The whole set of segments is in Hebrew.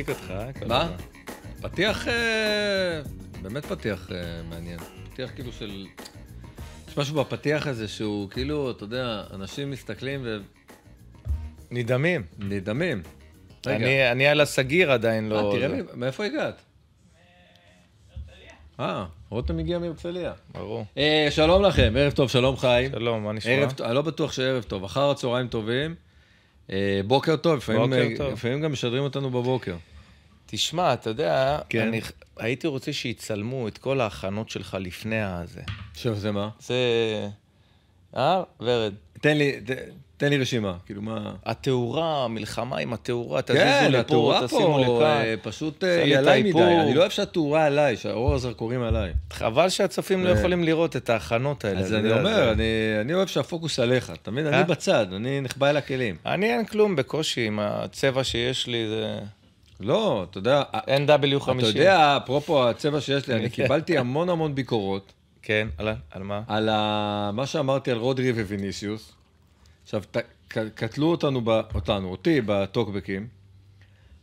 מצחיק אותך, אה? מה? פתיח, אה, באמת פתיח אה, מעניין. פתיח כאילו של... יש משהו בפתיח הזה שהוא כאילו, אתה יודע, אנשים מסתכלים נדהמים. ונדהמים. רגע, אני, אני על הסגיר עדיין לא... אה, תראה זה. מי- מאיפה הגעת? אה, רותם הגיע מהרצליה. ברור. אה, שלום לכם, ערב טוב, שלום חיים. שלום, מה נשמע? ערב, טוב- אני לא בטוח שערב טוב, אחר הצהריים טובים. אה, בוקר טוב, לפעמים, בוקר טוב. לפעמים גם משדרים אותנו בבוקר. תשמע, אתה יודע, כן. אני הייתי רוצה שיצלמו את כל ההכנות שלך לפני הזה. שזה מה? זה... אה, ורד? תן לי, ת, תן לי רשימה, כאילו מה... התאורה, המלחמה עם התאורה, תזיזו כן, לפה, התאורה תשימו פה לכאן. אה, פשוט אה, עשה לי היא את עליי מדי. אני לא אוהב שהתאורה עליי, שהאור הזרקורים עליי. חבל שהצופים לא אה. יכולים לראות את ההכנות האלה. אז אני אומר, זה- אני, אני אוהב שהפוקוס עליך, אתה מבין? אה? אני בצד, אני נחבא אל הכלים. אני אין כלום בקושי עם הצבע שיש לי, זה... לא, אתה יודע, NW50. אתה יודע, אפרופו הצבע שיש לי, אני קיבלתי המון המון ביקורות כן, על, על מה? על ה... מה שאמרתי על רודרי וויניסיוס. עכשיו, ת... ק- קטלו אותנו, ב... אותנו, אותי, בטוקבקים.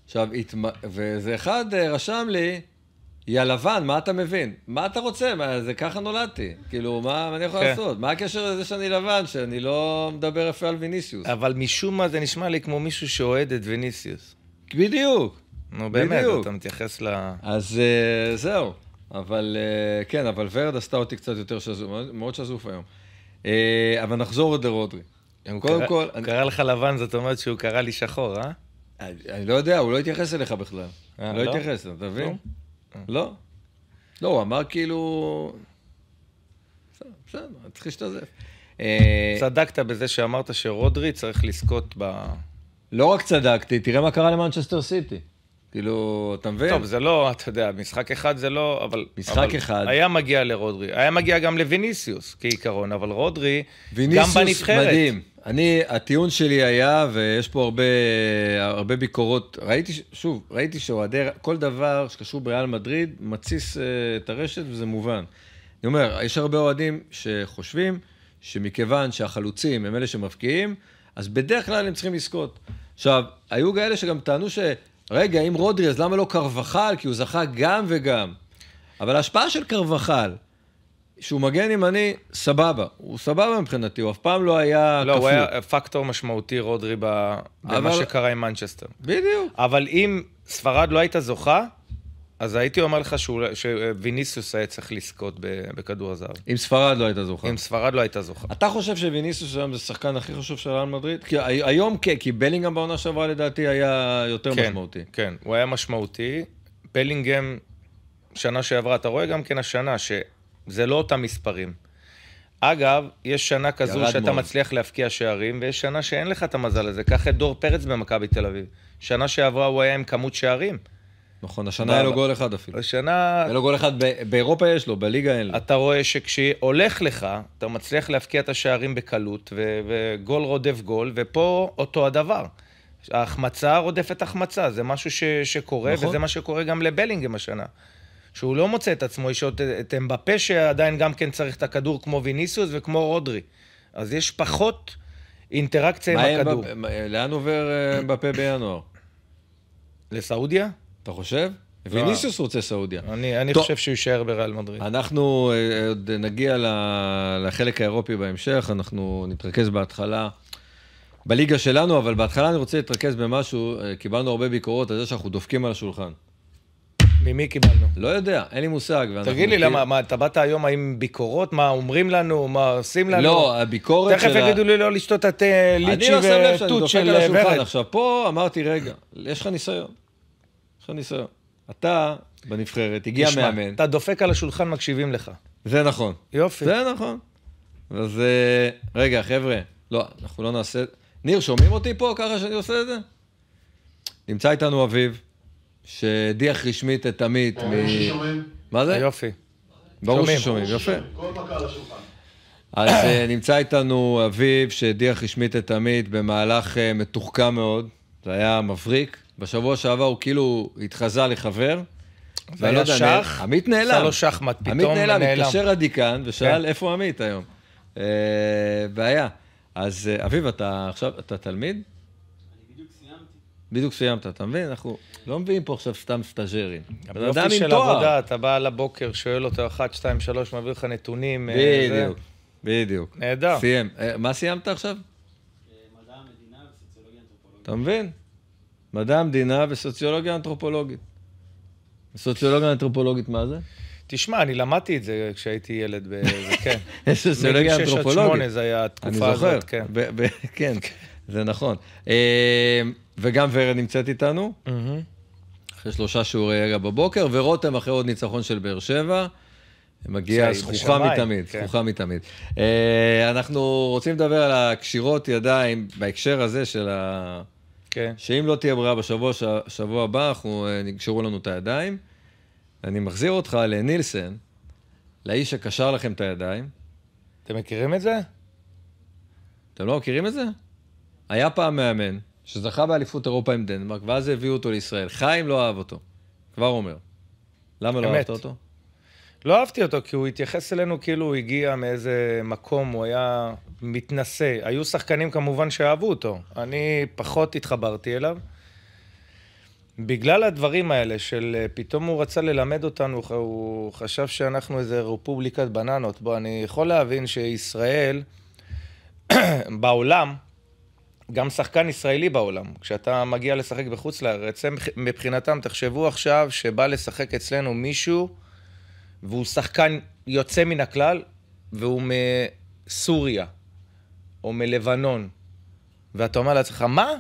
עכשיו, התמ... ואיזה אחד אה, רשם לי, יא לבן, מה אתה מבין? מה אתה רוצה? מה, זה ככה נולדתי. כאילו, מה, מה אני יכול כן. לעשות? מה הקשר לזה שאני לבן, שאני לא מדבר יפה על ויניסיוס? אבל משום מה זה נשמע לי כמו מישהו שאוהד את ויניסיוס. בדיוק. נו באמת, בדיוק. אתה מתייחס ל... אז אה, זהו. אבל אה, כן, אבל ורד עשתה אותי קצת יותר שזוף, מאוד- שזוף היום. אה, אבל נחזור עוד לרודרי. קודם קרא- כל, הוא אני- קרא לך לבן, זאת אומרת שהוא קרא לי שחור, אה? אני אני לא יודע, הוא לא התייחס אליך בכלל. אה, לא לא? התייחס, אתה מבין? לא? לא. לא, הוא אמר כאילו... בסדר, בסדר, צריך להשתזף. צדקת בזה שאמרת שרודרי צריך לזכות ב... לא רק צדקתי, תראה מה קרה למנצ'סטר סיטי. כאילו, אתה מבין? טוב, זה לא, אתה יודע, משחק אחד זה לא, אבל... משחק אבל אחד. היה מגיע לרודרי. היה מגיע גם לוויניסיוס, כעיקרון, אבל רודרי, גם בנבחרת. מדהים. אני, הטיעון שלי היה, ויש פה הרבה, הרבה ביקורות, ראיתי, שוב, ראיתי שאוהדי, כל דבר שקשור בריאל מדריד, מתסיס אה, את הרשת וזה מובן. אני אומר, יש הרבה אוהדים שחושבים שמכיוון שהחלוצים הם אלה שמבקיעים, אז בדרך כלל הם צריכים לזכות. עכשיו, היו כאלה שגם טענו ש... רגע, אם רודרי, אז למה לא קרבחל? כי הוא זכה גם וגם. אבל ההשפעה של קרבחל, שהוא מגן ימני, סבבה. הוא סבבה מבחינתי, הוא אף פעם לא היה לא, כפול. הוא היה פקטור משמעותי, רודרי, ב- במה אבל- שקרה עם מנצ'סטר. בדיוק. אבל אם ספרד לא הייתה זוכה, אז הייתי אומר לך שוויניסיוס היה צריך לזכות בכדור הזהב. אם ספרד לא הייתה זוכה. אם ספרד לא הייתה זוכה. אתה חושב שוויניסיוס היום זה השחקן הכי חשוב של ריאל מדריד? כי הי- היום כן, כי בלינגהם בעונה שעברה לדעתי היה יותר כן, משמעותי. כן, הוא היה משמעותי. בלינגהם, שנה שעברה, אתה רואה גם כן השנה, שזה לא אותם מספרים. אגב, יש שנה כזו שאתה מאוד. מצליח להבקיע שערים, ויש שנה שאין לך את המזל הזה. קח את דור פרץ במכבי תל אביב. שנה שעברה הוא היה עם כמות שערים. נכון, השנה היה לו גול אחד אפילו. השנה, היה לו גול אחד, באירופה יש לו, בליגה אין לו. אתה רואה שכשהולך לך, אתה מצליח להבקיע את השערים בקלות, וגול רודף גול, ופה אותו הדבר. ההחמצה רודפת החמצה, זה משהו ש- שקורה, נכון. וזה מה שקורה גם לבלינגהם השנה. שהוא לא מוצא את עצמו, יש עוד את אמבפה שעדיין גם כן צריך את הכדור כמו ויניסיוס וכמו רודרי. אז יש פחות אינטראקציה עם הכדור. ב- מה- לאן עובר אה, אמבפה בינואר? לסעודיה? אתה חושב? ויניסיוס רוצה סעודיה. אני, אני טוב. חושב שהוא יישאר בריאל מדריד. אנחנו אה, עוד נגיע לחלק האירופי בהמשך, אנחנו נתרכז בהתחלה בליגה שלנו, אבל בהתחלה אני רוצה להתרכז במשהו, אה, קיבלנו הרבה ביקורות על זה שאנחנו דופקים על השולחן. ממי קיבלנו? לא יודע, אין לי מושג. תגיד לי, למה, מה, אתה באת היום עם ביקורות? מה אומרים לנו? מה עושים לנו? לא, הביקורת תכף של ה- יגידו לי לא לשתות את אה, אני ליצ'י לא שם לב שאני דופק של על אה, השולחן. ורד. עכשיו, פה אמרתי, רגע, יש לך ניסיון. יש לך ניסיון. אתה בנבחרת, הגיע תשמע, מאמן. אתה דופק על השולחן, מקשיבים לך. זה נכון. יופי. זה נכון. אז אה, רגע, חבר'ה, לא, אנחנו לא נעשה... ניר, שומעים אותי פה ככה שאני עושה את זה? נמצא איתנו אביב, שהדיח רשמית את עמית מ... ברור ששומעים. מה זה? יופי. ברור שומעים. ששומעים, יפה. השולחן. אז אה, נמצא איתנו אביב, שהדיח רשמית את עמית במהלך אה, מתוחכם מאוד. זה היה מבריק. בשבוע שעבר הוא כאילו התחזה לחבר. ואני לא היה שח, עמית נעלם. עשה לו שחמט, פתאום עמית נעלם, נעלם. התקשר הדיקן ושאל כן. איפה עמית היום. אה, בעיה. אז אה, אביב, אתה עכשיו, אתה תלמיד? בדיוק סיימת, אתה מבין? אנחנו לא מביאים פה עכשיו סתם אדם יופי של תואר. עבודה, אתה בא לבוקר, שואל אותו 1, 2, 3, מעביר לך נתונים. אה, זה. בדיוק, בדיוק. נהדר. סיים. אה, מה סיימת עכשיו? מדע המדינה וסוציולוגיה אנתרופולוגית. אתה מבין? מדע המדינה וסוציולוגיה אנתרופולוגית. סוציולוגיה אנתרופולוגית, מה זה? תשמע, אני למדתי את זה כשהייתי ילד, כן. סוציולוגיה מגיל 6 עד אנתרופולוגית. 8 זה היה אני התקופה זוכר. הזאת, כן. ב- ב- כן, זה נכון. אה, וגם ורד נמצאת איתנו, מהמם. אחרי שלושה שיעורי יגע בבוקר, ורותם אחרי עוד ניצחון של באר שבע. שהיא זכוכה מתמיד, כן. זכוכה מתמיד. אה, אנחנו רוצים לדבר על הקשירות ידיים בהקשר הזה של ה... כן. שאם לא תהיה ברירה בשבוע ש- שבוע הבא, אנחנו, אה, נקשרו לנו את הידיים. אני מחזיר אותך לנילסן, לאיש שקשר לכם את הידיים. אתם מכירים את זה? אתם לא מכירים את זה? היה פעם מאמן שזכה באליפות אירופה עם דנמרק, ואז הביאו אותו לישראל. חיים לא אהב אותו, כבר אומר. למה לא. אהבת אותו? לא אהבתי אותו, כי הוא התייחס אלינו כאילו הוא הגיע מאיזה מקום, הוא היה מתנשא. היו שחקנים כמובן שאהבו אותו. אני פחות התחברתי אליו. בגלל הדברים האלה של אה, פתאום הוא רצה ללמד אותנו, הוא חשב שאנחנו איזה רפובליקת בננות. בוא, אני יכול להבין שישראל, בעולם, גם שחקן ישראלי בעולם, כשאתה מגיע לשחק בחוץ לארץ, מבחינתם, תחשבו עכשיו שבא לשחק אצלנו מישהו, והוא שחקן יוצא מן הכלל, והוא מסוריה, או מלבנון. ואתה אומר לעצמך, מה?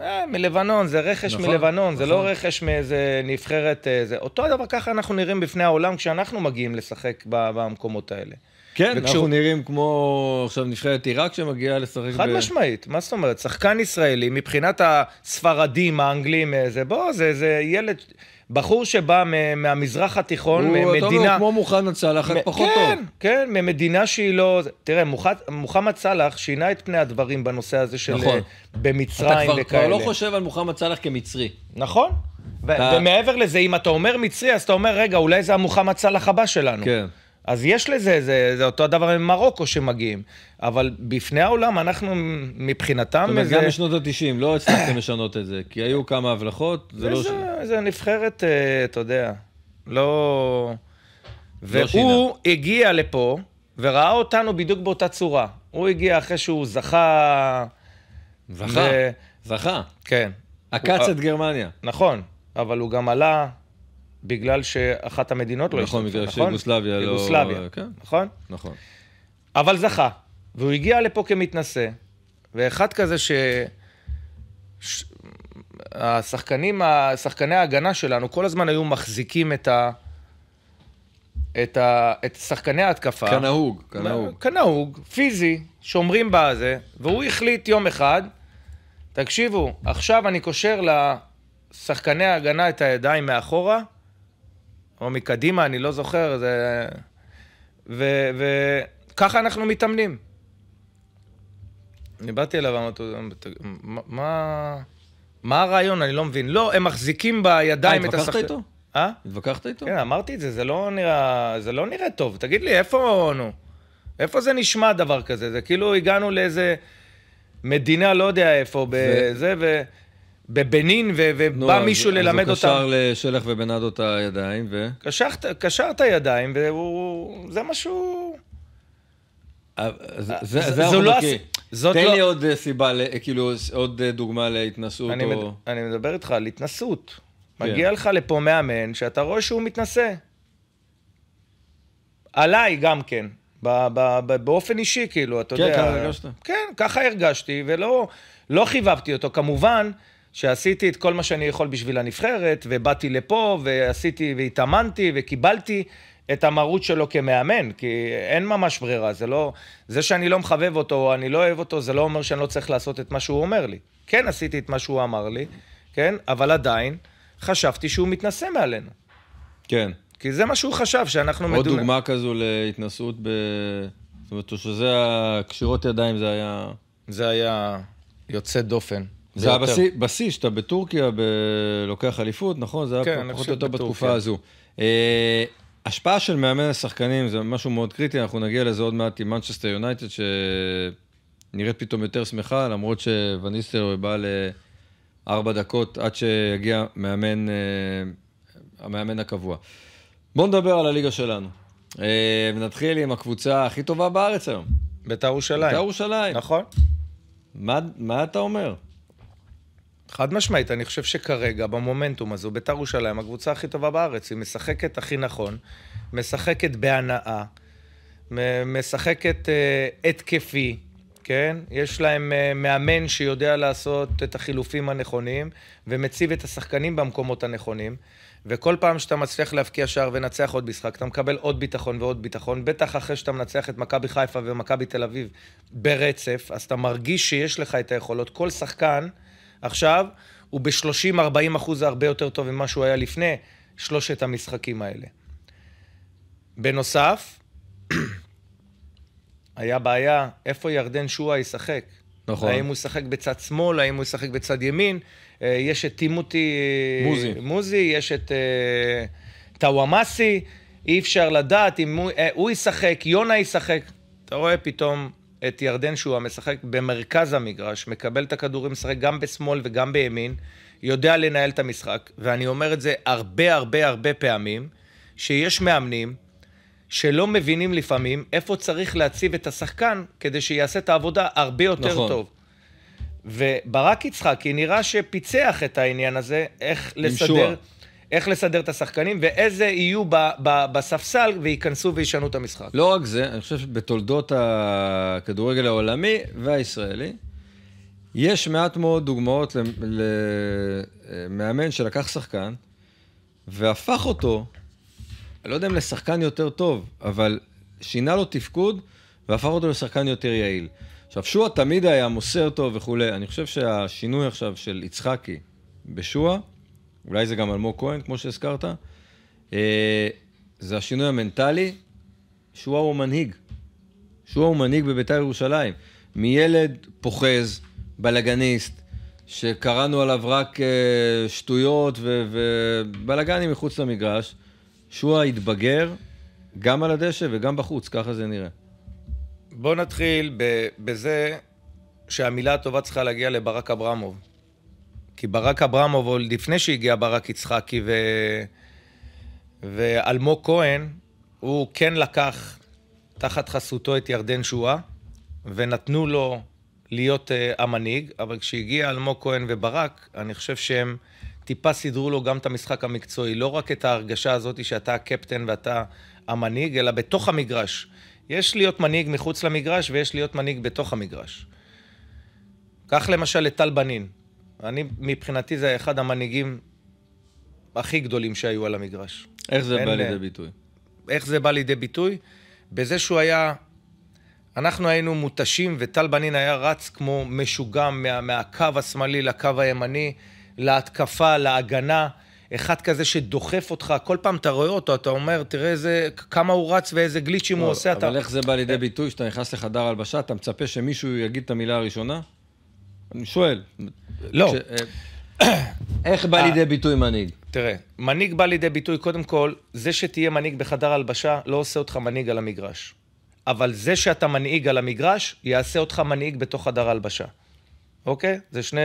אה, מלבנון, זה רכש נכון, מלבנון, זה נכון. לא רכש מאיזה נבחרת... אה, זה. אותו הדבר ככה אנחנו נראים בפני העולם כשאנחנו מגיעים לשחק במקומות האלה. כן, וכשהוא- אנחנו נראים כמו עכשיו נבחרת עיראק שמגיעה לשחק חד משמעית, מה זאת אומרת? שחקן ישראלי, מבחינת הספרדים, האנגלים, אה, זה בוא, זה, זה ילד, בחור שבא מהמזרח התיכון, הוא, אתה אומר, ממדינה... הוא כמו מוחמד סאלח, רק מ- פחות כן, טוב. כן, ממדינה שהיא לא... תראה, מוחמד סאלח שינה את פני הדברים בנושא הזה של... נכון. אה, במצרים אתה כבר, וכאלה. כבר לא חושב על מוחמד סאלח כמצרי. נכון. ו- אתה- ומעבר לזה, אם אתה אומר מצרי, אז אתה אומר, רגע, אולי זה המוחמד סאלח הבא שלנו. כן. אז יש לזה, זה, זה אותו הדבר עם מרוקו שמגיעים. אבל בפני העולם, אנחנו מבחינתם... זאת אומרת, זה- גם בשנות ה-90 לא הצלחתם לשנות את זה, כי היו כמה הבלחות, זה לא... זה, זה נבחרת, אה, אתה יודע, לא... לא והוא הגיע לפה וראה אותנו בדיוק באותה צורה. הוא הגיע אחרי שהוא זכה... זכה, ו- זכה. כן. עקץ את גרמניה. נכון, אבל הוא גם עלה בגלל שאחת המדינות לא נכון, השתתפה, בגלל שיוגוסלביה לא- יוגוסלביה, כן. נכון? נכון. אבל זכה, והוא הגיע לפה כמתנשא, ואחד כזה ש... ש... השחקנים, שחקני ההגנה שלנו כל הזמן היו מחזיקים את ה... את, ה... את שחקני ההתקפה. כנהוג, כנהוג. כנהוג, פיזי, שומרים בזה, והוא החליט יום אחד, תקשיבו, עכשיו אני קושר לשחקני ההגנה את הידיים מאחורה, או מקדימה, אני לא זוכר, זה... וככה אנחנו מתאמנים. אני באתי אליו ואמרתי "מה- מה... הרעיון? אני לא מבין. לא, הם מחזיקים בידיים אה, את התווכחת השחקן... איתו? אה? התווכחת איתו? כן, אמרתי את זה, זה לא נראה, זה לא נראה טוב. תגיד לי, איפה, נו, איפה זה נשמע דבר כזה? זה כאילו הגענו לאיזה מדינה, לא יודע איפה, בזה, ו... בבנין, ו- נו, ובא אז- מישהו ללמד אז הוא אותם. קשר לשלח ובנאדו את הידיים, ו... קשר, קשר את הידיים, והוא... זה משהו... אה, זה- זה זה אנחנו לא זאת תן לא- לי עוד אה, סיבה, כאילו, עוד אה, דוגמה להתנסות אני, מד... או... אני מדבר איתך על התנסות. כן. מגיע לך לפה מאמן שאתה רואה שהוא מתנשא. עליי גם כן. ב- ב- ב- באופן אישי, כאילו, אתה כן, יודע... ככה הרגשת? כן, ככה הרגשתי, ולא לא חיבבתי אותו. כמובן שעשיתי את כל מה שאני יכול בשביל הנבחרת, ובאתי לפה, ועשיתי, והתאמנתי, וקיבלתי את המרות שלו כמאמן, כי אין ממש ברירה, זה לא... זה שאני לא מחבב אותו, או אני לא אוהב אותו, זה לא אומר שאני לא צריך לעשות את מה שהוא אומר לי. כן עשיתי את מה שהוא אמר לי, כן? אבל עדיין חשבתי שהוא מתנשא מעלינו. כן. כי זה מה שהוא חשב, שאנחנו עוד מדומה- דוגמה כזו להתנסות ב... זאת אומרת, או שזה הקשירות ידיים, זה היה... זה היה יוצא דופן. זה היה. בשיא- שאתה בטורקיה ב... לוקח אליפות, נכון? זה כן, היה אני פחות או יותר. בתקופה הזו. אה, השפעה של מאמן השחקנים זה משהו מאוד קריטי, אנחנו נגיע לזה עוד מעט עם מנצ'סטר יונייטד, שנראית פתאום יותר שמחה, למרות שווניסטר בא ל... ארבע דקות עד שיגיע מאמן, אה, המאמן הקבוע. בואו נדבר על הליגה שלנו. אה, ונתחיל עם הקבוצה הכי טובה בארץ היום. בית"ר ירושלים. בית"ר ירושלים. נכון. מה, מה אתה אומר? חד משמעית, אני חושב שכרגע, במומנטום הזו, בית"ר ירושלים, הקבוצה הכי טובה בארץ, היא משחקת הכי נכון, משחקת בהנאה, משחקת uh, התקפי, כן? יש להם uh, מאמן שיודע לעשות את החילופים הנכונים, ומציב את השחקנים במקומות הנכונים, וכל פעם שאתה מצליח להבקיע שער ולנצח עוד משחק, אתה מקבל עוד ביטחון ועוד ביטחון, בטח אחרי שאתה מנצח את מכבי חיפה ומכבי תל אביב ברצף, אז אתה מרגיש שיש לך את היכולות. כל שחקן... עכשיו, הוא ב-30-40 אחוז הרבה יותר טוב ממה שהוא היה לפני שלושת המשחקים האלה. בנוסף, היה בעיה איפה ירדן שואה ישחק. נכון. האם הוא ישחק בצד שמאל, האם הוא ישחק בצד ימין. אה, יש את טימותי... אה, מוזי. מוזי, יש את אה, טוואמאסי, אי אפשר לדעת אם הוא, הוא ישחק, יונה ישחק. אתה רואה פתאום את ירדן שואה משחק במרכז המגרש, מקבל את הכדורים, משחק גם בשמאל וגם בימין, יודע לנהל את המשחק, ואני אומר את זה הרבה הרבה הרבה פעמים, שיש מאמנים שלא מבינים לפעמים איפה צריך להציב את השחקן כדי שיעשה את העבודה הרבה יותר נכון. טוב. וברק יצחקי נראה שפיצח את העניין הזה, איך לסדר, שועה. איך לסדר את השחקנים, ואיזה יהיו ב, ב, בספסל וייכנסו וישנו את המשחק. לא רק זה, אני חושב שבתולדות הכדורגל העולמי והישראלי, יש מעט מאוד דוגמאות למאמן שלקח שחקן והפך אותו, אני לא יודע אם לשחקן יותר טוב, אבל שינה לו תפקוד והפך אותו לשחקן יותר יעיל. עכשיו, שועה תמיד היה מוסר טוב וכולי. אני חושב שהשינוי עכשיו של יצחקי בשועה, אולי זה גם אלמוג כהן, כמו שהזכרת, אה, זה השינוי המנטלי. שועה הוא מנהיג. שועה הוא מנהיג בבית"ר ירושלים. מילד פוחז, בלאגניסט, שקראנו עליו רק אה, שטויות ובלאגנים מחוץ למגרש, שועה התבגר גם על הדשא וגם בחוץ, ככה זה נראה. בואו נתחיל בזה שהמילה הטובה צריכה להגיע לברק אברמוב. כי ברק אברמוב, עוד לפני שהגיע ברק יצחקי ו... ואלמוג כהן, הוא כן לקח תחת חסותו את ירדן שואה, ונתנו לו להיות uh, המנהיג, אבל כשהגיע אלמוג כהן וברק, אני חושב שהם טיפה סידרו לו גם את המשחק המקצועי, לא רק את ההרגשה הזאת שאתה הקפטן ואתה המנהיג, אלא בתוך המגרש. יש להיות מנהיג מחוץ למגרש ויש להיות מנהיג בתוך המגרש. קח למשל את טל בנין. אני, מבחינתי זה אחד המנהיגים הכי גדולים שהיו על המגרש. איך זה אין בא לידי ביטוי? איך זה בא לידי ביטוי? בזה שהוא היה... אנחנו היינו מותשים, וטל בנין היה רץ כמו משוגע מה, מהקו השמאלי לקו הימני, להתקפה, להגנה. אחד כזה שדוחף אותך, כל פעם אתה רואה אותו, אתה אומר, תראה איזה, כמה הוא רץ ואיזה גליצ'ים הוא לא, עושה. אתה... אבל איך זה בא לידי ביטוי שאתה נכנס לחדר הלבשה, אתה מצפה שמישהו יגיד את המילה הראשונה? אני שואל. לא. כש- אה, איך בא אה. לידי ביטוי מנהיג? תראה, מנהיג בא לידי ביטוי, קודם כל, זה שתהיה מנהיג בחדר הלבשה לא עושה אותך מנהיג על המגרש. אבל זה שאתה מנהיג על המגרש, יעשה אותך מנהיג בתוך חדר הלבשה. אוקיי? זה שני...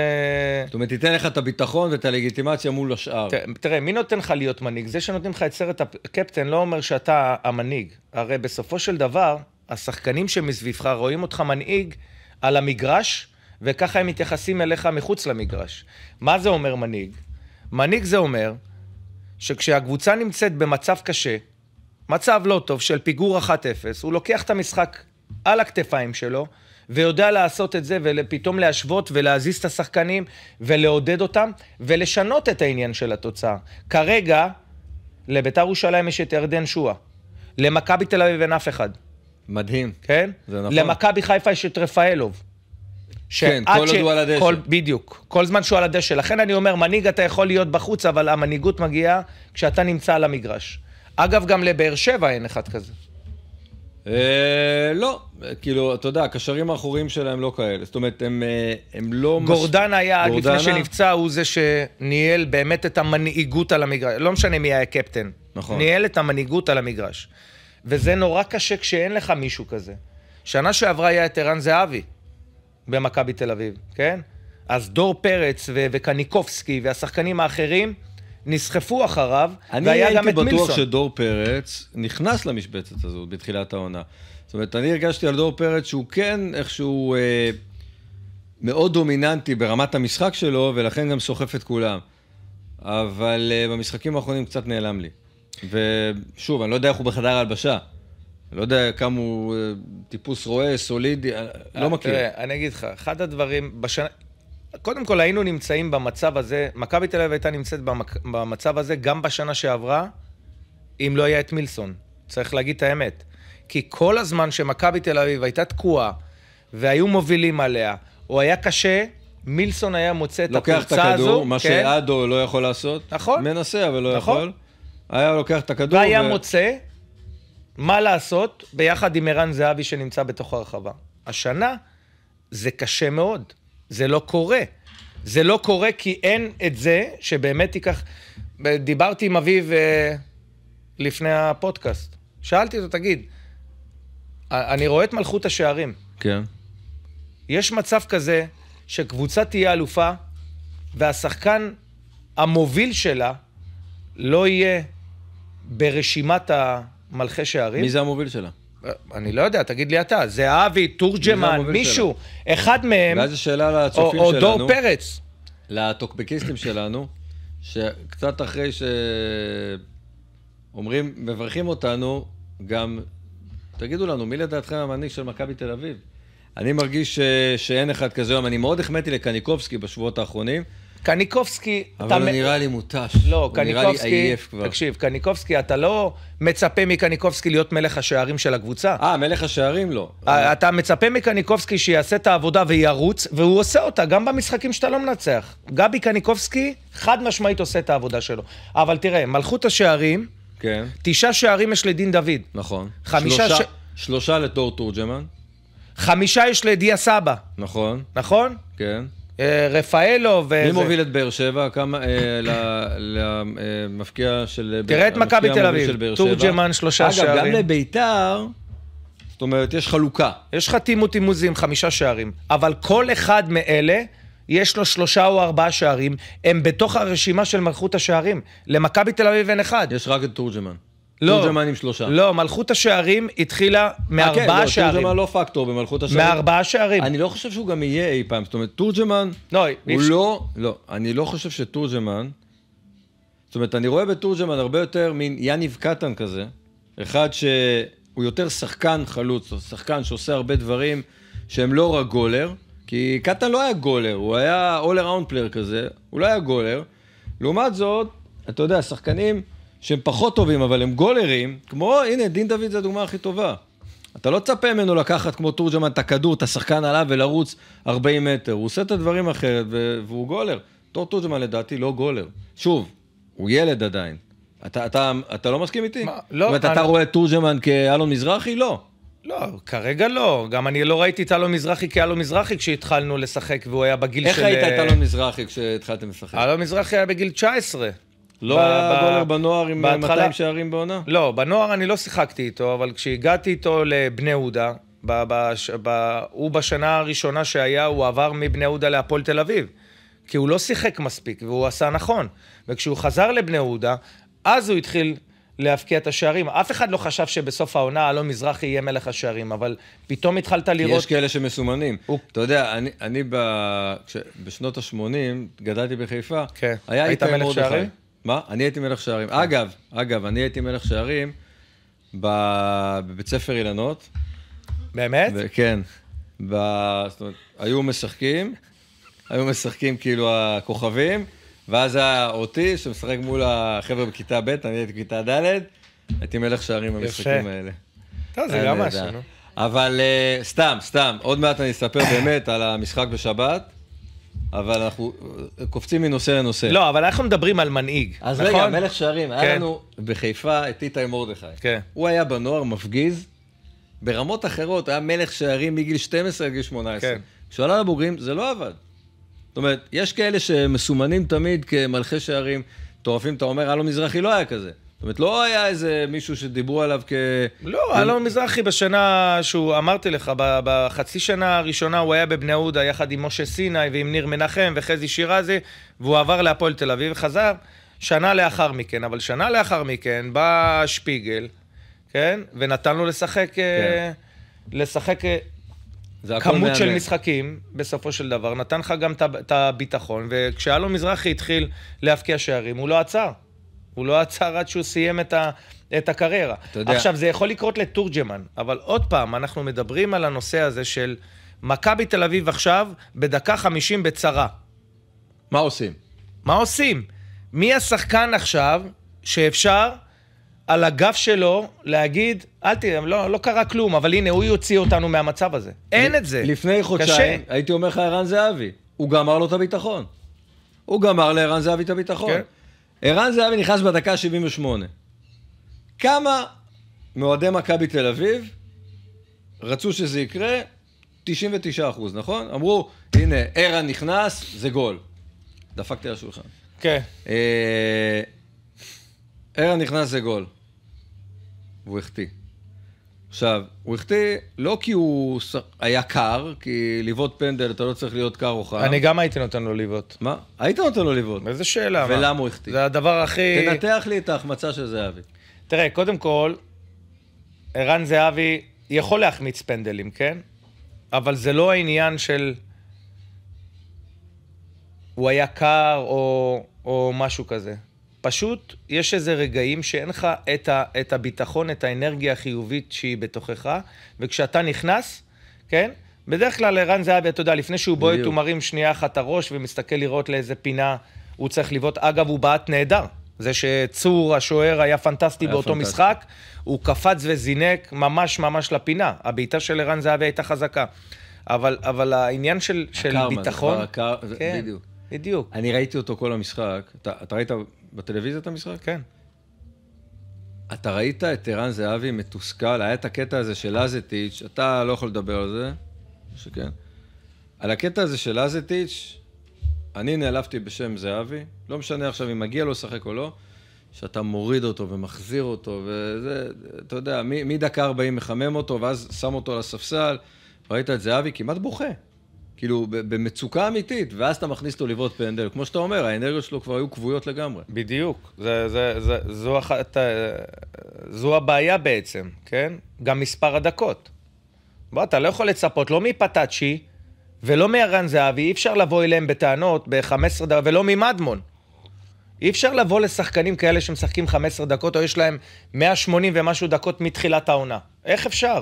זאת אומרת, תיתן לך את הביטחון ואת הלגיטימציה מול השאר. ת- תראה, מי נותן לך להיות מנהיג? זה שנותנים לך את סרט הקפטן לא אומר שאתה המנהיג. הרי בסופו של דבר, השחקנים שמסביבך רואים אותך מנהיג על המגרש, וככה הם מתייחסים אליך מחוץ למגרש. מה זה אומר מנהיג? מנהיג זה אומר שכשהקבוצה נמצאת במצב קשה, מצב לא טוב של פיגור 1-0, הוא לוקח את המשחק על הכתפיים שלו, ויודע לעשות את זה, ופתאום להשוות ולהזיז את השחקנים, ולעודד אותם, ולשנות את העניין של התוצאה. כרגע, לביתר ירושלים יש את ירדן שואה. למכבי תל אביב אין אף אחד, מדהים. כן? זה נכון. למכבי חיפה יש את רפאלוב. כן, כל עוד הוא על הדשא. כל, בדיוק, כל זמן שהוא על הדשא. לכן אני אומר, מנהיג אתה יכול להיות בחוץ, אבל המנהיגות מגיעה כשאתה נמצא על המגרש. אגב, גם לבאר שבע אין אחד כזה. אה, לא, כאילו, אתה יודע, הקשרים האחוריים שלהם לא כאלה. זאת אומרת, הם, אה, הם לא... מש- גורדנה היה, עד גורדנה? לפני שנפצע, הוא זה שניהל באמת את המנהיגות על המגרש. לא משנה מי היה קפטן. נכון. ניהל את המנהיגות על המגרש. וזה נורא קשה כשאין לך מישהו כזה. שנה שעברה היה את ערן זהבי במכבי תל אביב, כן? אז דור פרץ ו- וקניקובסקי והשחקנים האחרים נסחפו אחריו, אני והיה גם הייתי את בטוח מילסון. שדור פרץ נכנס למשבצת הזאת בתחילת העונה. זאת אומרת, אני הרגשתי על דור פרץ שהוא כן איכשהו אה, מאוד דומיננטי ברמת המשחק שלו, ולכן גם סוחף את כולם. אבל אה, במשחקים האחרונים קצת נעלם לי. ושוב, אני לא יודע איך הוא בחדר ההלבשה. לא יודע כמה הוא אה, טיפוס רואה, סולידי, אני לא מכיר. תראה, אני אגיד לך, אחד הדברים, בשנה... קודם כל היינו נמצאים במצב הזה, מכבי תל אביב הייתה נמצאת במק... במצב הזה גם בשנה שעברה, אם לא היה את מילסון. צריך להגיד את האמת. כי כל הזמן שמכבי תל אביב הייתה תקועה, והיו מובילים עליה, או היה קשה, מילסון היה מוצא את לוקח את הפרצה הזו. הכדור, מה כן, שאדו לא יכול לעשות. נכון. מנסה, אבל לא נכון. יכול. היה לוקח את הכדור. והיה ו- מוצא מה לעשות ביחד עם ערן זהבי שנמצא בתוך הרחבה. השנה זה קשה מאוד, זה לא קורה. זה לא קורה כי אין את זה שבאמת ייקח... דיברתי עם אביב אה, לפני הפודקאסט. שאלתי אותו, תגיד, אני רואה את מלכות השערים. כן. יש מצב כזה שקבוצה תהיה אלופה והשחקן המוביל שלה לא יהיה ברשימת המלכי שערים? מי זה המוביל שלה? אני לא יודע, תגיד לי אתה. זהבי, תורג'מן, המוביל מישהו, אחד מהם, ואז זו שאלה או, לצופים או שלנו. דור פרץ. לטוקבקיסטים שלנו, שקצת אחרי שאומרים, מברכים אותנו, גם תגידו לנו, מי לדעתכם המנהיג של מכבי תל אביב? אני מרגיש ש... שאין אחד כזה היום. אני מאוד החמאתי לקניקובסקי בשבועות האחרונים, קניקובסקי, אבל אתה הוא מ- נראה לי מותש. לא, הוא נראה לי קניקובסקי, עייף כבר. תקשיב, קניקובסקי, אתה לא מצפה מקניקובסקי להיות מלך השערים של הקבוצה. אה, מלך השערים לא. אתה מצפה מקניקובסקי שיעשה את העבודה וירוץ, והוא עושה אותה גם במשחקים שאתה לא מנצח. גבי קניקובסקי חד משמעית עושה את העבודה שלו. אבל תראה, מלכות השערים, כן, תשעה שערים יש לדין דוד, נכון. חמישה שלושה, ש- שלושה לתור תורג'מן, חמישה יש לדיה סבא, נכון, נכון? כן. אה, רפאלו ו... מי מוביל את באר שבע? כמה... אה, למפקיע של... תראה את מכבי תל אביב. תורג'מן, שלושה אגב, גם שערים. לביתר, זאת אומרת, יש חלוקה. יש לך טימותי מוזי עם חמישה שערים, אבל כל אחד מאלה, יש לו שלושה או ארבעה שערים, הם בתוך הרשימה של מלכות השערים. למכבי תל אביב אין אחד. יש רק את תורג'מן. לא. תורג'מן עם שלושה. לא, מלכות השערים התחילה אה, כן, מארבעה לא, שערים. תורג'מן לא פקטור במלכות השערים. מארבעה שערים. אני לא חושב שהוא גם יהיה אי פעם. זאת אומרת, תורג'מן, לא, הוא אפשר- לא... לא, אני לא חושב שתורג'מן... זאת אומרת, אני רואה בתורג'מן הרבה יותר מין יניב קטן כזה. אחד שהוא יותר שחקן חלוץ, או שחקן שעושה הרבה דברים שהם לא רק גולר. כי קטן לא היה גולר, הוא היה all around player כזה, הוא לא היה גולר. לעומת זאת, אתה יודע, שחקנים שהם פחות טובים, אבל הם גולרים, כמו, הנה, דין דוד זה הדוגמה הכי טובה. אתה לא תצפה ממנו לקחת כמו תורג'מן את הכדור, את השחקן עליו ולרוץ 40 מטר. הוא עושה את הדברים אחרת והוא גולר. תור תורג'מן לדעתי לא גולר. שוב, הוא ילד עדיין. אתה, אתה, אתה לא מסכים איתי? מה? לא, זאת אומרת, אני- אתה רואה את תורג'מן כאלון מזרחי? לא. לא, כרגע לא. גם אני לא ראיתי את אלון מזרחי כאלון מזרחי כשהתחלנו לשחק והוא היה בגיל איך של... ראית את אה, אלון מזרחי כשהתחלתם לשחק? אלון מזרחי היה בגיל 19. לא ב- היה ב- גולר בנוער עם בהתחלה- 200 שערים בעונה? לא, בנוער אני לא שיחקתי איתו, אבל כשהגעתי איתו לבני יהודה, ב- הוא בשנה הראשונה שהיה, הוא עבר מבני יהודה להפועל תל אביב. כי הוא לא שיחק מספיק, והוא עשה נכון. וכשהוא חזר לבני יהודה, אז הוא התחיל להבקיע את השערים. אף אחד לא חשב שבסוף העונה אלון מזרחי יהיה מלך השערים, אבל פתאום התחלת לראות... יש כאלה שמסומנים. הוא- אתה יודע, אני, אני ב... כש... בשנות ה-80, גדלתי בחיפה, כן. היה איתי מלך מרדכי. מה? אני הייתי מלך שערים. אגב, אגב, אני הייתי מלך שערים ב... בבית ספר אילנות. באמת? כן. ב... זאת אומרת, היו משחקים, היו משחקים כאילו הכוכבים, ואז היה אותי שמשחק מול החבר'ה בכיתה ב', אני הייתי בכיתה ד', הייתי מלך שערים במשחקים האלה. טוב, זה גם. משהו, נו. אבל אה, סתם, סתם, עוד מעט אני אספר באמת על המשחק בשבת, אבל אנחנו אה, קופצים מנושא לנושא. לא, אבל אנחנו מדברים על מנהיג, אז נכון? רגע, מלך שערים, היה כן. לנו בחיפה את איתי מרדכי. כן. הוא היה בנוער מפגיז, ברמות אחרות, היה מלך שערים מגיל 12 עד גיל 18. כן. כשהוא עלה לבוגרים, זה לא עבד. זאת אומרת, יש כאלה שמסומנים תמיד כמלכי שערים מטורפים, אתה אומר, אלון מזרחי לא היה כזה. זאת אומרת, לא היה איזה מישהו שדיברו עליו כ... לא, אלון מזרחי בשנה שהוא, אמרתי לך, בחצי שנה הראשונה הוא היה בבני יהודה יחד עם משה סיני ועם ניר מנחם וחזי שירזי, והוא עבר להפועל תל אביב וחזר שנה לאחר מכן. אבל שנה לאחר מכן בא שפיגל, כן? ונתן לו לשחק, אה, לשחק אה, כמות של מאמן. משחקים, בסופו של דבר, נתן לך גם את הביטחון, וכשאלון מזרחי התחיל להבקיע שערים, הוא לא עצר. הוא לא עצר עד שהוא סיים את, ה, את הקריירה. אתה יודע- עכשיו, זה יכול לקרות לתורג'מן, אבל עוד פעם, אנחנו מדברים על הנושא הזה של מכבי תל אביב עכשיו, בדקה 50 בצרה. מה עושים? מה עושים? מי השחקן עכשיו שאפשר על הגב שלו להגיד, אל תראה, לא, לא קרה כלום, אבל הנה, הוא יוציא אותנו מהמצב הזה. אין את זה. לפני חודשיים, הייתי אומר לך ערן זהבי, הוא גמר לו את הביטחון. הוא גמר לערן זהבי את הביטחון. כן. ערן זהבי נכנס בדקה 78. כמה מאוהדי מכבי תל אביב רצו שזה יקרה? 99 אחוז, נכון? אמרו, הנה, ערן נכנס, זה גול. דפקתי על השולחן. כן. אה, ערן נכנס זה גול. והוא החטיא. עכשיו, הוא החטיא לא כי הוא היה קר, כי לבעוט פנדל אתה לא צריך להיות קר או חם. אני גם הייתי נותן לו לבעוט. מה? היית נותן לו לבעוט. איזה שאלה. מה? ולמה הוא החטיא? זה הדבר הכי... תנתח לי את ההחמצה של זהבי. תראה, קודם כל, ערן זהבי יכול להחמיץ פנדלים, כן? אבל זה לא העניין של... הוא היה קר או, או משהו כזה. פשוט יש איזה רגעים שאין לך את, ה, את הביטחון, את האנרגיה החיובית שהיא בתוכך, וכשאתה נכנס, כן? בדרך כלל ערן זהבי, אתה יודע, לפני שהוא בועט. הוא מרים שנייה אחת את הראש ומסתכל לראות לאיזה פינה הוא צריך לבעוט. אגב, הוא בעט נהדר. זה שצור, השוער, היה פנטסטי היה באותו פנטסטי. משחק, הוא קפץ וזינק ממש ממש לפינה. הבעיטה של ערן זהבי הייתה חזקה. אבל, אבל העניין של, של הקרמה, זה ביטחון... כבר הקר- זה- כן, בדיוק. בדיוק, אני ראיתי אותו כל המשחק. אתה, אתה ראית בטלוויזיה את המשחק? כן. אתה ראית את ערן זהבי מתוסכל, היה את הקטע הזה של לזטיץ', אתה לא יכול לדבר על זה, שכן. על הקטע הזה של לזטיץ', אני נעלבתי בשם זהבי, לא משנה עכשיו אם מגיע לו לשחק או לא, שאתה מוריד אותו ומחזיר אותו, וזה, אתה יודע, מדקה 40 מחמם אותו, ואז שם אותו על הספסל, ראית את זהבי כמעט בוכה. כאילו, במצוקה אמיתית, ואז אתה מכניס אותו לבעוט פנדל. כמו שאתה אומר, האנרגיות שלו כבר היו כבויות לגמרי. בדיוק, זה, זה, זה, זו, אחת, זו הבעיה בעצם, כן? גם מספר הדקות. בוא, אתה לא יכול לצפות, לא מפטאצ'י ולא מערן זהבי, אי אפשר לבוא אליהם בטענות ב-15 דקות, ולא ממדמון. אי אפשר לבוא לשחקנים כאלה שמשחקים 15 דקות, או יש להם 180 ומשהו דקות מתחילת העונה. איך אפשר?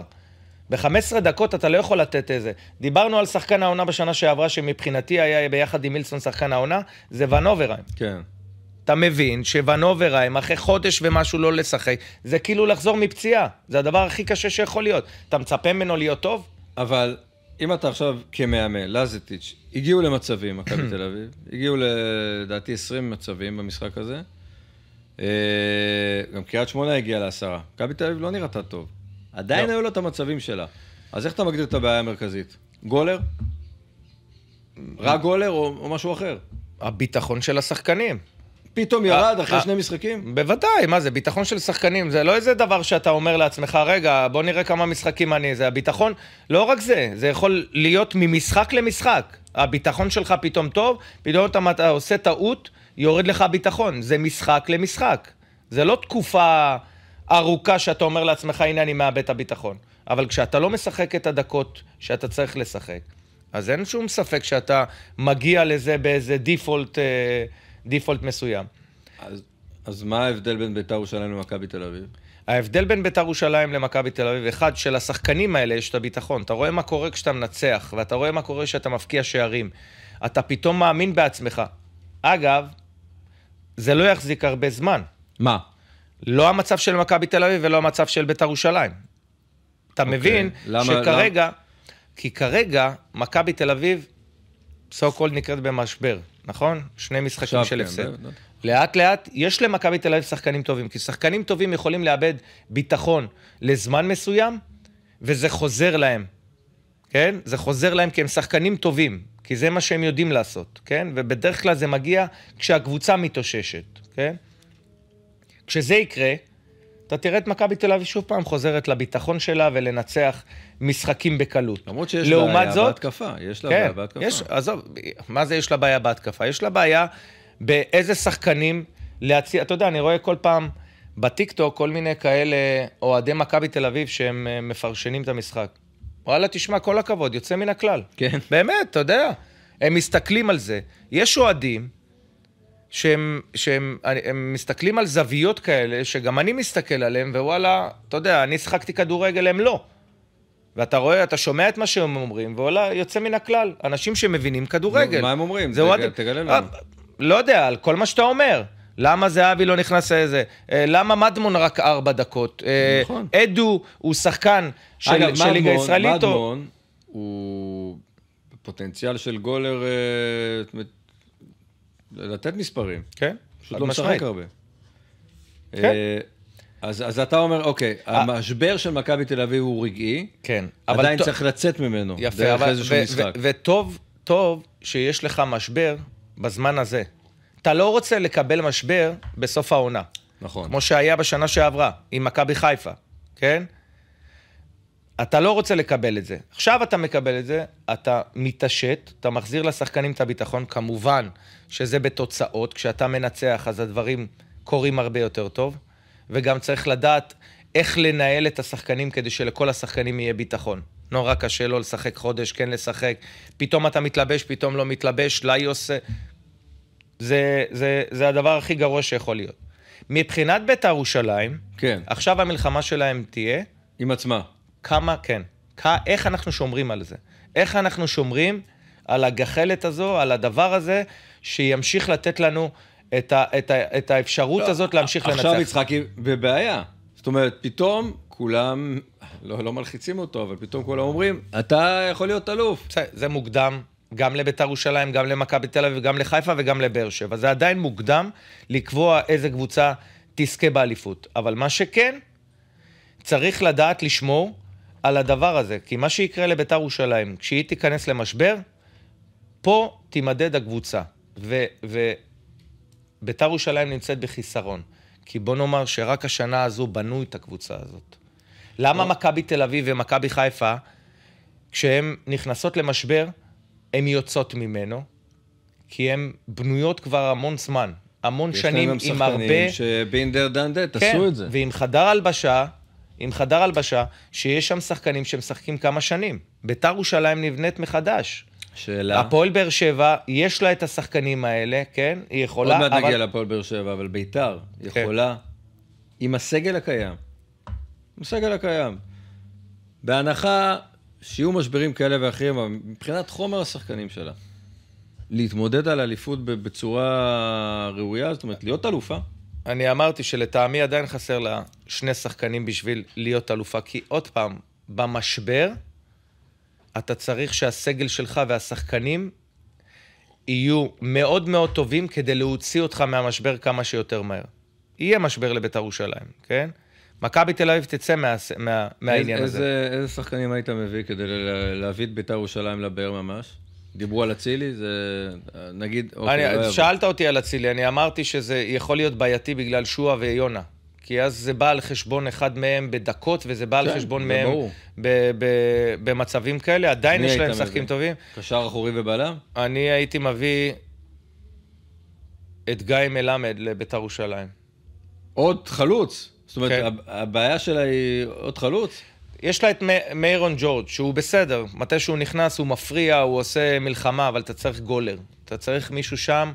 ב-15 דקות אתה לא יכול לתת איזה. דיברנו על שחקן העונה בשנה שעברה, שמבחינתי היה ביחד עם מילסון שחקן העונה, זה ונוברהיים. כן. אתה מבין שוונוברהיים, אחרי חודש ומשהו לא לשחק, זה כאילו לחזור מפציעה. זה הדבר הכי קשה שיכול להיות. אתה מצפה ממנו להיות טוב? אבל אם אתה עכשיו כמאמן, לזטיץ', הגיעו למצבים, מכבי תל אביב, הגיעו לדעתי 20 מצבים במשחק הזה. אה, גם קריית שמונה הגיעה לעשרה. מכבי תל אביב לא נראתה טוב. עדיין לא. היו לו את המצבים שלה. אז איך אתה מגדיר את הבעיה המרכזית? גולר? רק גולר או, או משהו אחר? הביטחון של השחקנים. פתאום ירד אה, אחרי אה. שני משחקים? בוודאי, מה זה, ביטחון של שחקנים, זה לא איזה דבר שאתה אומר לעצמך, רגע, בוא נראה כמה משחקים אני, זה הביטחון, לא רק זה, זה יכול להיות ממשחק למשחק. הביטחון שלך פתאום טוב, פתאום אתה, אתה עושה טעות, יורד לך הביטחון. זה משחק למשחק. זה לא תקופה ארוכה שאתה אומר לעצמך, הנה אני מאבד את הביטחון. אבל כשאתה לא משחק את הדקות שאתה צריך לשחק, אז אין שום ספק שאתה מגיע לזה באיזה דיפולט, אה, דיפולט מסוים. אז, אז מה ההבדל בין בית"ר ירושלים למכבי תל אביב? ההבדל בין בית"ר ירושלים למכבי תל אביב, אחד, שלשחקנים האלה יש את הביטחון. אתה רואה מה קורה כשאתה מנצח, ואתה רואה מה קורה כשאתה מבקיע שערים. אתה פתאום מאמין בעצמך. אגב, זה לא יחזיק הרבה זמן. מה? לא המצב של מכבי תל אביב ולא המצב של בית"ר ירושלים. אתה אוקיי. מבין למה- שכרגע, כי כרגע מכבי תל אביב, so called נקראת במשבר, נכון? שני משחקים של כן, הפסד. ב- לאט לאט יש למכבי תל אביב שחקנים טובים, כי שחקנים טובים יכולים לאבד ביטחון לזמן מסוים, וזה חוזר להם, כן? זה חוזר להם כי הם שחקנים טובים, כי זה מה שהם יודעים לעשות, כן? ובדרך כלל זה מגיע כשהקבוצה מתאוששת, כן? כשזה יקרה, אתה תראה את מכבי תל אביב שוב פעם חוזרת לביטחון שלה ולנצח משחקים בקלות. למרות שיש לעומת בעיה זאת- בהתקפה, יש לה כן, בעיה בהתקפה. יש, עזוב, מה זה יש לה בעיה בהתקפה? יש לה בעיה באיזה שחקנים להציע, אתה יודע, אני רואה כל פעם בטיקטוק כל מיני כאלה אוהדי מכבי תל אביב שהם אה, מפרשנים את המשחק. וואלה, תשמע, כל הכבוד, יוצא מן הכלל. כן. באמת, אתה יודע, הם מסתכלים על זה. יש אוהדים שהם, שהם הם מסתכלים על זוויות כאלה, שגם אני מסתכל עליהם, ווואלה, אתה יודע, אני שיחקתי כדורגל, הם לא. ואתה רואה, אתה שומע את מה שהם אומרים, ווואלה, יוצא מן הכלל. אנשים שמבינים כדורגל. מה הם אומרים? זה. תגלה לנו. אה, לא יודע, על כל מה שאתה אומר. למה זהבי לא נכנס לאיזה? אה, למה מדמון רק ארבע דקות? אה, נכון. אדו הוא שחקן של, אגב, של ליגה ישראלית. או- מדמון הוא פוטנציאל של גולר, זאת אומרת, לתת מספרים. כן, פשוט לא. משחק הרבה. כן. אה, אז, אז אתה אומר, אוקיי, המשבר של מכבי תל אביב הוא רגעי, כן. עדיין צריך לצאת ממנו, יפה, דרך אבל... איזשהו ו- משחק. ו- וטוב, טוב שיש לך משבר בזמן הזה. אתה לא רוצה לקבל משבר בסוף העונה. נכון. כמו שהיה בשנה שעברה, עם מכבי חיפה, כן? אתה לא רוצה לקבל את זה. עכשיו אתה מקבל את זה, אתה מתעשת, אתה מחזיר לשחקנים את הביטחון, כמובן שזה בתוצאות, כשאתה מנצח אז הדברים קורים הרבה יותר טוב, וגם צריך לדעת איך לנהל את השחקנים כדי שלכל השחקנים יהיה ביטחון. נורא קשה לא לשחק חודש, כן לשחק, פתאום אתה מתלבש, פתאום לא מתלבש, לאי עושה... זה, זה, זה הדבר הכי גרוע שיכול להיות. מבחינת בית"ר ירושלים, כן, עכשיו המלחמה שלהם תהיה עם עצמה. כמה, כן, כ, איך אנחנו שומרים על זה? איך אנחנו שומרים על הגחלת הזו, על הדבר הזה, שימשיך לתת לנו את, ה, את, ה, את האפשרות הזאת להמשיך לנצח. עכשיו יצחקי בבעיה. זאת אומרת, פתאום כולם, לא, לא מלחיצים אותו, אבל פתאום כולם אומרים, אתה יכול להיות אלוף. בסדר, זה מוקדם, גם לבית"ר ירושלים, גם למכבי תל אביב, גם לחיפה וגם לבאר שבע. זה עדיין מוקדם לקבוע איזה קבוצה תזכה באליפות. אבל מה שכן, צריך לדעת לשמור על הדבר הזה. כי מה שיקרה לבית"ר ירושלים, כשהיא תיכנס למשבר, פה תימדד הקבוצה. ובית"ר ירושלים נמצאת בחיסרון. כי בוא נאמר שרק השנה הזו בנו את הקבוצה הזאת. למה מכבי תל אביב ומכבי חיפה, כשהן נכנסות למשבר, הן יוצאות ממנו? כי הן בנויות כבר המון זמן. המון יש להם שנים גם עם שחקנים הרבה... שבינדר דנדט כן, עשו את זה. ועם חדר הלבשה, עם חדר הלבשה, שיש שם שחקנים שמשחקים כמה שנים. ביתר ירושלים נבנית מחדש. שאלה. הפועל באר שבע, יש לה את השחקנים האלה, כן? היא יכולה, עוד מעט אבל... נגיע להפועל באר שבע, אבל ביתר יכולה, עם הסגל הקיים, עם הסגל הקיים, בהנחה שיהיו משברים כאלה ואחרים, אבל מבחינת חומר השחקנים שלה, להתמודד על אליפות בצורה ראויה, זאת אומרת, להיות אלופה. אני אמרתי שלטעמי עדיין חסר לה שני שחקנים בשביל להיות אלופה, כי עוד פעם, במשבר, אתה צריך שהסגל שלך והשחקנים יהיו מאוד מאוד טובים כדי להוציא אותך מהמשבר כמה שיותר מהר. יהיה משבר לבית"ר ירושלים, כן? מכבי תל אביב תצא מה, מה, מהעניין איזה, הזה. איזה, שחקנים היית מביא כדי להביא את ביתר ירושלים לבאר ממש? דיברו על אצילי, זה נגיד, אוקיי, לא אני, יבוא. שאלת אותי על אצילי, אני אמרתי שזה יכול להיות בעייתי בגלל שועה ויונה. כי אז זה בא על חשבון אחד מהם בדקות, וזה בא על כן, חשבון מהם. ב- ב- במצבים כאלה. עדיין יש להם משחקים? טובים. קשר אחורי ובלם? אני הייתי מביא את גיא מלמד לביתר ירושלים. עוד חלוץ. זאת אומרת, כן. הב- הבעיה שלה היא עוד חלוץ? יש לה את מיירון ג'ורג', שהוא בסדר. מתי שהוא נכנס, הוא מפריע, הוא עושה מלחמה, אבל אתה צריך גולר. אתה צריך מישהו שם,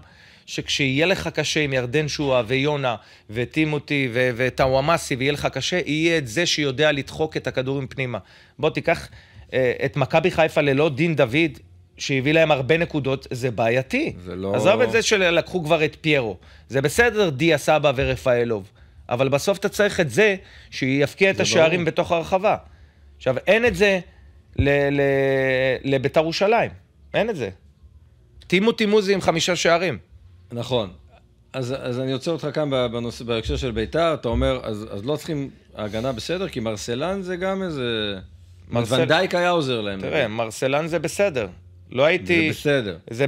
שכשיהיה לך קשה עם ירדן שואה ויונה וטימותי ו- וטאוואמאסי ויהיה לך קשה, יהיה את זה שיודע לדחוק את הכדורים פנימה. בוא תיקח אה, את מכבי חיפה ללא דין דוד, שהביא להם הרבה נקודות, זה בעייתי. זה לא- עזוב את זה שלקחו כבר את פיירו. זה בסדר, דיה סבא ורפאלוב. אבל בסוף אתה צריך את זה, שיפקיע את השערים ברור. בתוך הרחבה. עכשיו, אין את זה לביתר ירושלים. אין את זה. טימו טימוזי עם חמישה שערים. נכון. אז, אז אני עוצר אותך כאן בנושא, בהקשר של ביתר, אתה אומר, אז, אז לא צריכים ההגנה בסדר, כי מרסלן זה גם איזה... מרסל- ונדייק היה עוזר להם. תראה, מרסלן זה בסדר. לא זה הייתי... בסדר. זה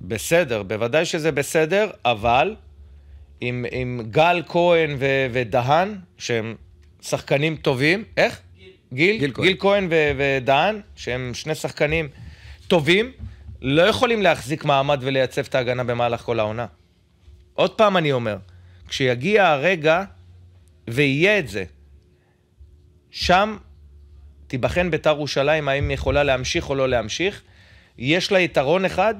בסדר, בוודאי שזה בסדר, אבל עם, עם גל כהן ו, ודהן, שהם שחקנים טובים. איך? גיל. גיל כהן. גיל כהן ו, ודהן, שהם שני שחקנים טובים, לא יכולים להחזיק מעמד ולייצב את ההגנה במהלך כל העונה. עוד פעם אני אומר, כשיגיע הרגע ויהיה את זה, שם תיבחן ביתר ירושלים האם היא יכולה להמשיך או לא להמשיך. יש לה יתרון אחד,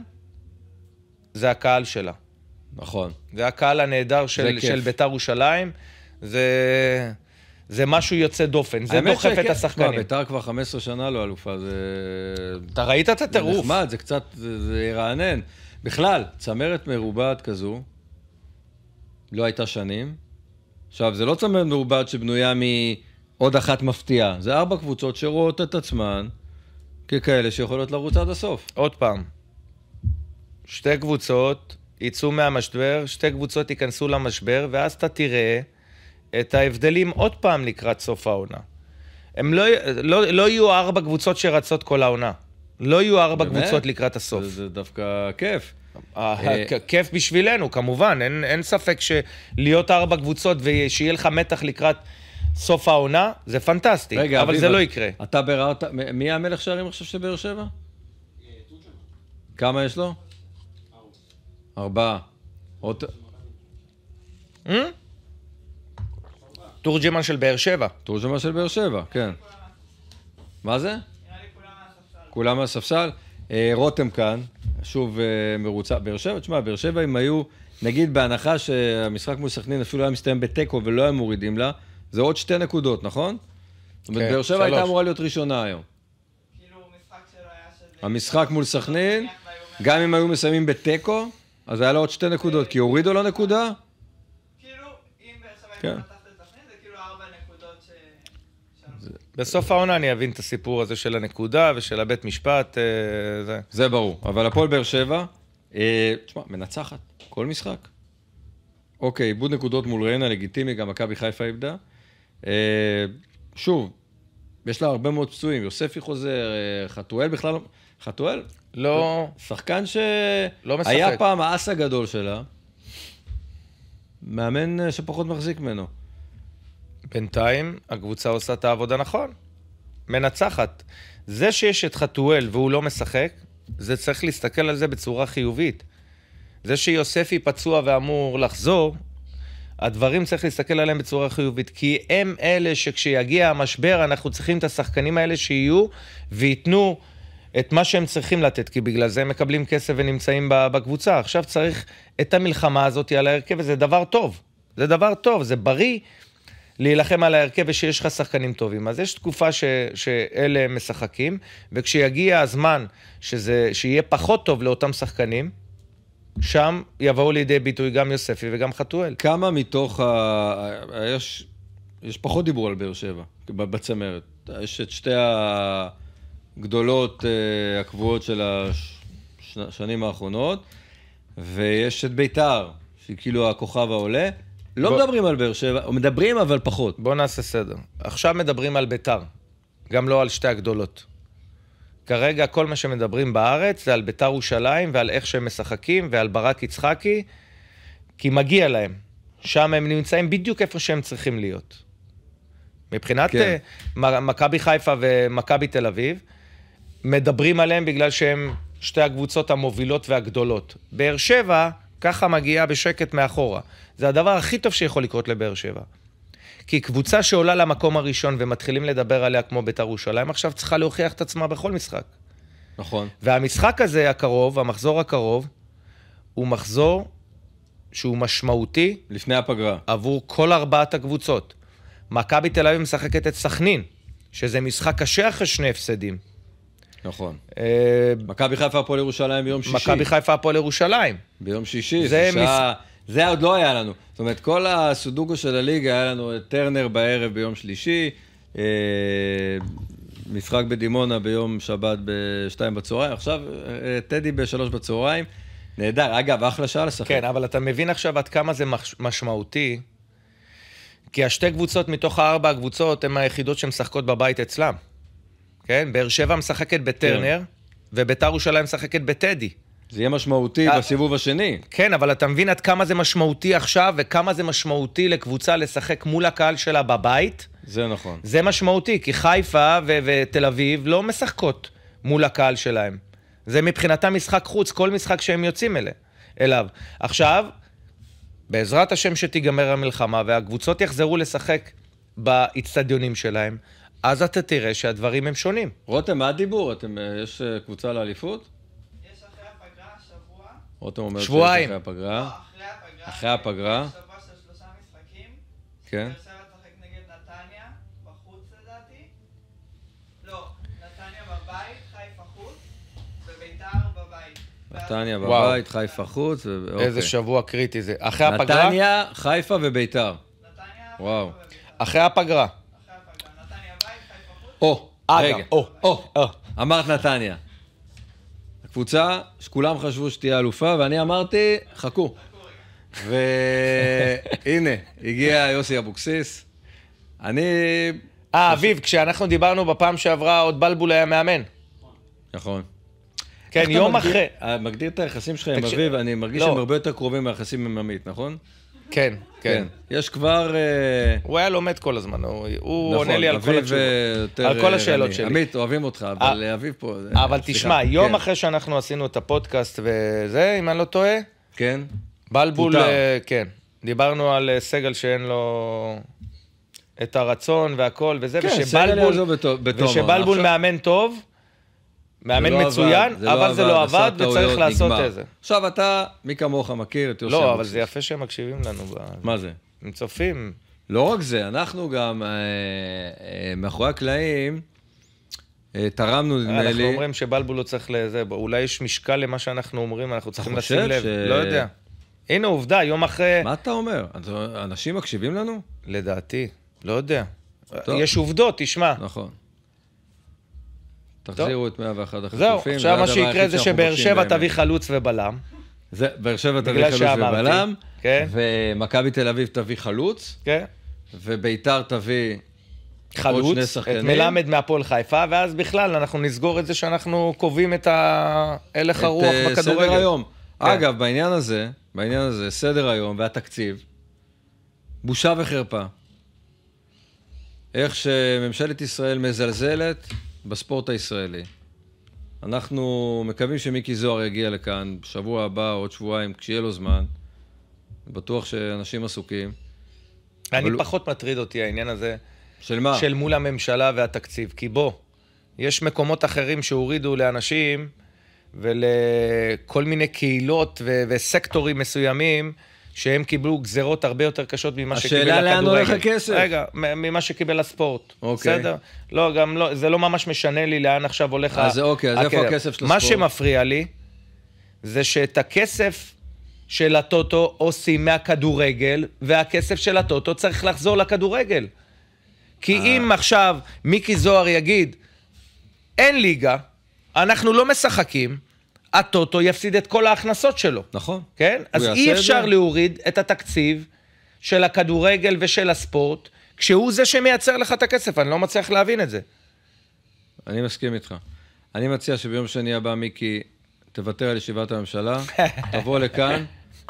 זה הקהל שלה. נכון. זה הקהל הנהדר של. של ביתר ירושלים. זה, זה משהו יוצא דופן, זה האמת דוחף את שכן. תשמע, השחקנים. ביתר כבר 15 שנה לא אלופה, זה... אתה ראית את זה הטירוף. נחמד, זה קצת, זה זה ירענן. בכלל, צמרת מרובעת כזו, לא הייתה שנים. עכשיו, זה לא צמרת מרובעת שבנויה מעוד אחת מפתיעה. זה ארבע קבוצות שרואות את עצמן ככאלה שיכולות לרוץ עד הסוף. עוד פעם, שתי קבוצות יצאו מהמשבר, שתי קבוצות ייכנסו למשבר, ואז אתה תראה את ההבדלים עוד פעם לקראת סוף העונה. הם לא, לא, לא יהיו ארבע קבוצות שרצות כל העונה. לא יהיו ארבע באמת? קבוצות לקראת הסוף. זה, זה דווקא כיף. אה, כיף בשבילנו, כמובן, אין, אין ספק שלהיות ארבע קבוצות ושיהיה לך מתח לקראת סוף העונה, זה פנטסטי, אבל אביב, זה לא יקרה. אתה ביררת, מי המלך שערים עכשיו של באר שבע? אה. כמה יש לו? ארבע. ארבעה. עוד... תורג'מן של באר שבע. תורג'מן של באר שבע, כן. מה זה? כולם מהספסל. אה, רותם כאן, שוב אה, מרוצה. באר שבע, תשמע, באר שבע אם היו, נגיד בהנחה שהמשחק מול סכנין אפילו היה מסתיים בתיקו ולא היו מורידים לה, זה עוד שתי נקודות, נכון? זאת אומרת, כן, באר שבע הייתה. אמורה להיות ראשונה היום. כאילו, היה. המשחק מול סכנין, גם אם היו מסיימים בתיקו, אז היה לה עוד שתי נקודות, כי הורידו לו נקודה. כאילו, אם באר שבע כן. הייתה מנצחת את סכנין, זה כאילו ארבע נקודות ש... שם. בסוף העונה אני אבין את הסיפור הזה של הנקודה ושל הבית משפט, אה, זה. זה ברור. אבל הפועל באר שבע, אה, תשמע, מנצחת כל משחק. אוקיי, איבוד נקודות מול ריינה, לגיטימי, גם מכבי חיפה איבדה. אה, שוב, יש לה הרבה מאוד פצועים, יוספי חוזר, חתואל בכלל לא... חתואל? לא, שחקן לא משחק. שהיה פעם האס הגדול שלה, מאמן שפחות מחזיק ממנו. בינתיים הקבוצה עושה את העבודה נכון. מנצחת. זה שיש את חתואל והוא לא משחק, זה צריך להסתכל על זה בצורה חיובית. זה שיוספי פצוע ואמור לחזור, הדברים צריך להסתכל עליהם בצורה חיובית, כי הם אלה שכשיגיע המשבר אנחנו צריכים את השחקנים האלה שיהיו וייתנו את מה שהם צריכים לתת, כי בגלל זה הם מקבלים כסף ונמצאים בקבוצה. עכשיו צריך את המלחמה הזאת על ההרכב, וזה דבר טוב. זה דבר טוב, זה בריא להילחם על ההרכב ושיש לך שחקנים טובים. אז יש תקופה ש, שאלה משחקים, וכשיגיע הזמן שזה, שיהיה פחות טוב לאותם שחקנים, שם יבואו לידי ביטוי גם יוספי וגם חתואל. כמה מתוך ה... יש, יש פחות דיבור על באר שבע, בצמרת. יש את שתי הגדולות אה, הקבועות של השנים האחרונות, ויש את ביתר, שהיא כאילו הכוכב העולה. לא בוא- מדברים על באר שבע, מדברים אבל פחות. בואו נעשה סדר. עכשיו מדברים על ביתר, גם לא על שתי הגדולות. כרגע כל מה שמדברים בארץ זה על ביתר ירושלים ועל איך שהם משחקים ועל ברק יצחקי, כי מגיע להם. שם הם נמצאים בדיוק איפה שהם צריכים להיות. מבחינת כן. כן. מכבי חיפה ומכבי תל אביב, מדברים עליהם בגלל שהם שתי הקבוצות המובילות והגדולות. באר שבע ככה מגיעה בשקט מאחורה. זה הדבר הכי טוב שיכול לקרות לבאר שבע. כי קבוצה שעולה למקום הראשון ומתחילים לדבר עליה כמו בית"ר ירושלים, עכשיו צריכה להוכיח את עצמה בכל משחק. נכון. והמשחק הזה הקרוב, המחזור הקרוב, הוא מחזור שהוא משמעותי לפני הפגרה. עבור כל ארבעת הקבוצות. מכבי תל אביב משחקת את סכנין, שזה משחק קשה אחרי שני הפסדים. נכון. אה, מכבי חיפה הפועל ירושלים ביום שישי. מכבי חיפה הפועל ירושלים. ביום שישי, זה זה שעה... זה עוד לא היה לנו. זאת אומרת, כל הסודוגו של הליגה, היה לנו את טרנר בערב ביום שלישי, אה, משחק בדימונה ביום שבת בשתיים בצהריים, עכשיו אה, טדי בשלוש בצהריים. נהדר. אגב, אחלה שעה לשחק. כן, אבל אתה מבין עכשיו עד כמה זה מש- משמעותי, כי השתי קבוצות מתוך הארבע הקבוצות הן היחידות שמשחקות בבית אצלם. כן? באר שבע משחקת בטרנר, וביתר ירושלים משחקת בטדי. זה יהיה משמעותי אה, בסיבוב השני. כן, אבל אתה מבין עד כמה זה משמעותי עכשיו, וכמה זה משמעותי לקבוצה לשחק מול הקהל שלה בבית? זה נכון. זה משמעותי, כי חיפה ו- ותל אביב לא משחקות מול הקהל שלהם. זה מבחינתם משחק חוץ, כל משחק שהם יוצאים אלה, אליו. עכשיו, בעזרת השם שתיגמר המלחמה והקבוצות יחזרו לשחק באיצטדיונים שלהם, אז אתה תראה שהדברים הם שונים. רותם, מה הדיבור? אתם, אה, יש אה, קבוצה לאליפות? יש אחרי הפגרה, שבוע. רותם אומר שיש שבועיים. אחרי הפגרה. לא, אחרי הפגרה. אחרי הפגרה. יש שבוע של שלושה משחקים. כן. נתניה. לא, נתניה בבית, חיפה חוץ, וביתר בבית. נתניה וואו. בבית, חיפה חוץ. ו- איזה אוקיי. שבוע קריטי זה. אחרי הפגרה? נתניה, חיפה וביתר. נתניה, וואו. חיפה וביתר. אחרי הפגרה. אחרי הפגרה. נתניה בית, חיפה חוץ. או, אגב, רגע. או, או, או. אמרת נתניה. הקבוצה שכולם חשבו שתהיה אלופה, ואני אמרתי, חכו. והנה, הגיע יוסי אבוקסיס. אני... אה, אביב, כשאנחנו דיברנו בפעם שעברה, עוד בלבול היה מאמן. נכון. כן, יום מגדיר- אחרי. אה, מגדיר את היחסים שלך עם אביב, אני מרגיש לא. שהם הרבה יותר קרובים מהיחסים עם עמית, נכון? כן, כן. יש כבר... אה, הוא היה לומד כל הזמן, הוא נכון, עונה לי על כל התשובות. אה, יותר, על כל אה, השאלות. שלי. עמית, אוהבים אותך, אבל אביב פה... אבל. תשמע, יום כן, אחרי שאנחנו עשינו את הפודקאסט וזה, אם אני לא טועה, כן, בלבול, כן. דיברנו על סגל שאין לו את הרצון והכל וזה, כן, ושבלבול. ושבלבול עכשיו- מאמן טוב, מאמן זה לא מצוין, עבד, אבל זה לא עשה עבד וצריך לעשות. את זה. עכשיו אתה, מי כמוך מכיר את יוסי לא, אבל אבוקסיס. זה יפה שהם מקשיבים לנו. ב- מה זה? הם צופים. לא רק זה, אנחנו גם אה, אה, מאחורי הקלעים אה, תרמנו, נדמה אנחנו לי... אומרים שבלבול לא צריך לזה, אולי יש משקל למה שאנחנו אומרים, אנחנו צריכים לשים לב. ש- לא יודע. הנה עובדה, יום אחרי, מה אתה אומר? אנשים מקשיבים לנו? לדעתי, לא יודע. טוב. יש עובדות, תשמע. נכון. תחזירו את 101 החטופים. זהו, זה עכשיו מה שיקרה זה שבאר שבע. תביא חלוץ ובלם. זה, באר שבע תביא חלוץ ובלם, כן. ומכבי תל אביב תביא חלוץ, כן? וביתר תביא... חלוץ, את. מלמד מהפועל חיפה, ואז בכלל אנחנו נסגור את זה שאנחנו קובעים את הלך את הרוח אה, בכדורגל. סדר היום. כן. אגב, בעניין הזה, בעניין הזה, סדר היום והתקציב, בושה וחרפה. איך שממשלת ישראל מזלזלת בספורט הישראלי. אנחנו מקווים שמיקי זוהר יגיע לכאן בשבוע הבא או עוד שבועיים, כשיהיה לו זמן. בטוח שאנשים עסוקים. אני אבל פחות מטריד אותי העניין הזה של מה? של מול הממשלה והתקציב. כי בוא, יש מקומות אחרים שהורידו לאנשים ולכל מיני קהילות ו- וסקטורים מסוימים, שהם קיבלו גזרות הרבה יותר קשות ממה השאלה שקיבל הכדורגל. לאן הולך הכסף. רגע, ממה שקיבל הספורט. אוקיי. בסדר? לא, גם לא, זה לא ממש משנה לי לאן עכשיו הולך אז ה- אוקיי, אז איפה הכסף. הכסף של מה הספורט? שמפריע לי, זה שאת הכסף של הטוטו עושים מהכדורגל, והכסף של הטוטו צריך לחזור לכדורגל. כי אה. אם עכשיו מיקי זוהר יגיד, אין ליגה, אנחנו לא משחקים, הטוטו יפסיד את כל ההכנסות שלו. נכון. כן? אז אי אפשר זה? להוריד את התקציב של הכדורגל ושל הספורט, כשהוא זה שמייצר לך את הכסף, אני לא מצליח להבין את זה. אני מסכים איתך. אני מציע שביום שני הבא, מיקי, תוותר על ישיבת הממשלה, תבוא לכאן,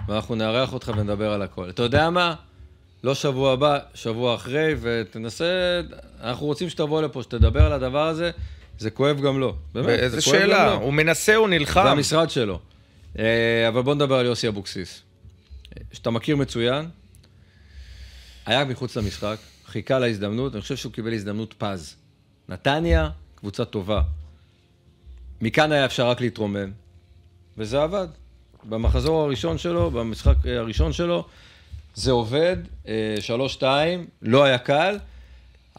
ואנחנו נארח אותך ונדבר על הכל. אתה יודע מה? לא שבוע הבא, שבוע אחרי, ותנסה, אנחנו רוצים שתבוא לפה, שתדבר על הדבר הזה, זה כואב גם לו. באמת, איזה זה כואב גם שאלה. הוא מנסה, הוא נלחם. זה המשרד שלו. אה, אבל בוא נדבר על יוסי אבוקסיס. שאתה מכיר מצוין, היה מחוץ למשחק, חיכה להזדמנות, אני חושב שהוא קיבל הזדמנות פז. נתניה, קבוצה טובה. מכאן היה אפשר רק להתרומם, וזה עבד. במחזור הראשון שלו, במשחק אה, הראשון שלו, זה עובד, אה, שלוש-שתיים, לא היה קל,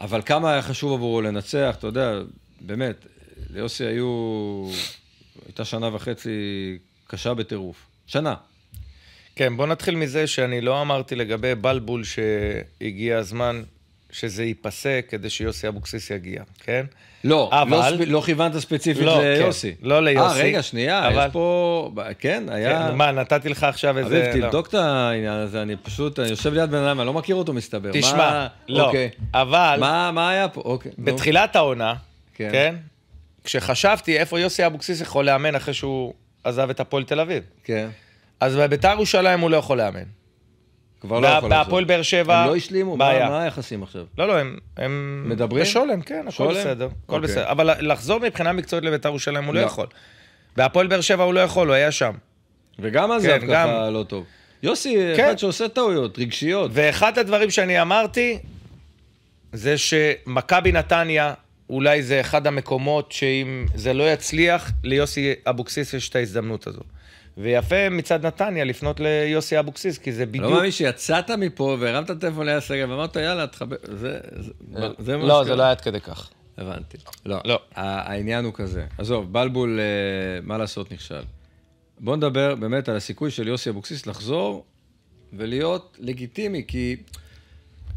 אבל כמה היה חשוב עבורו לנצח, אתה יודע, באמת, ליוסי היו... הייתה שנה וחצי קשה בטירוף. שנה. כן, בוא נתחיל מזה שאני לא אמרתי לגבי בלבול שהגיע הזמן שזה ייפסק כדי שיוסי אבוקסיס יגיע, כן? לא, אבל- לא, ספ... לא כיוונת ספציפית לא, ליוסי. כן, לא ליוסי, אה, רגע, שנייה, אבל- יש פה... כן, היה... כן, מה, נתתי לך עכשיו איזה... אביב, לא. תבדוק את העניין הזה, אני פשוט, אני יושב ליד בן אדם, אני לא מכיר אותו מסתבר. תשמע, מה... לא, אוקיי. אבל מה, מה היה פה? אוקיי. בתחילת העונה, כן. כן? כשחשבתי איפה יוסי אבוקסיס יכול לאמן אחרי שהוא עזב את הפועל תל אביב. כן. אז בביתר ירושלים הוא לא יכול לאמן. כבר לא יכול לחזור. בהפועל באר שבע, הם לא השלימו? מה בעיה. מה היחסים עכשיו? לא, לא, הם... הם... מדברים? בשולם, כן, הכל שולם? בסדר. הכל אוקיי. בסדר. אבל לחזור מבחינה מקצועית לביתר ירושלים הוא לא לא. יכול. בהפועל באר שבע הוא לא יכול, הוא היה שם. וגם עזב כן, ככה גם- לא טוב. יוסי, כן. אחד שעושה טעויות, רגשיות. ואחד הדברים שאני אמרתי, זה שמכבי נתניה, אולי זה אחד המקומות שאם זה לא יצליח, ליוסי אבוקסיס יש את ההזדמנות הזו. ויפה מצד נתניה לפנות ליוסי אבוקסיס, כי זה לא בדיוק... מאמין שיצאת מפה והרמת טלפון ליד סגל ואמרת, יאללה, תחבר... זה זה- זה מה לא, שקרה. זה לא היה עד כדי כך. הבנתי. לא. לא. העניין הוא כזה. עזוב, בלבול, אה, מה לעשות, נכשל. בוא נדבר באמת על הסיכוי של יוסי אבוקסיס לחזור ולהיות לגיטימי, כי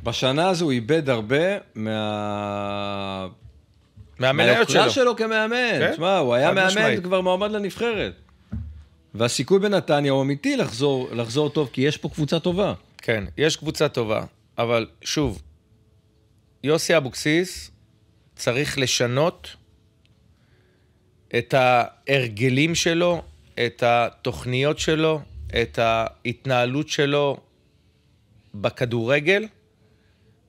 בשנה הזו הוא איבד הרבה מה... מהמניות שלו. שלו כמאמן. כן, תשמע, הוא היה מאמן משמעית. כבר מועמד לנבחרת. והסיכוי בנתניה הוא אמיתי לחזור, לחזור טוב, כי יש פה קבוצה טובה. כן, יש קבוצה טובה, אבל שוב, יוסי אבוקסיס צריך לשנות את ההרגלים שלו, את התוכניות שלו, את ההתנהלות שלו בכדורגל,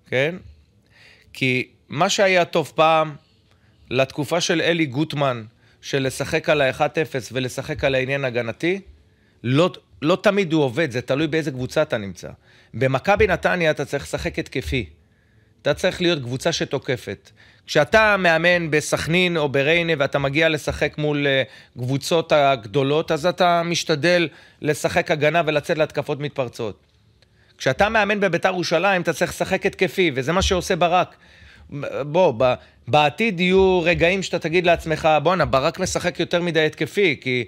כן? כי מה שהיה טוב פעם, לתקופה של אלי גוטמן, של לשחק על ה-1-0 ולשחק על העניין הגנתי, לא, לא תמיד הוא עובד, זה תלוי באיזה קבוצה אתה נמצא. במכבי נתניה אתה צריך לשחק התקפי. אתה צריך להיות קבוצה שתוקפת. כשאתה מאמן בסכנין או בריינה ואתה מגיע לשחק מול אה, קבוצות הגדולות, אז אתה משתדל לשחק הגנה ולצאת להתקפות מתפרצות. כשאתה מאמן בביתר ירושלים, אתה צריך לשחק התקפי, וזה מה שעושה ברק. בוא, ב- בעתיד יהיו רגעים שאתה תגיד לעצמך, בואנה, ברק משחק יותר מדי התקפי, כי,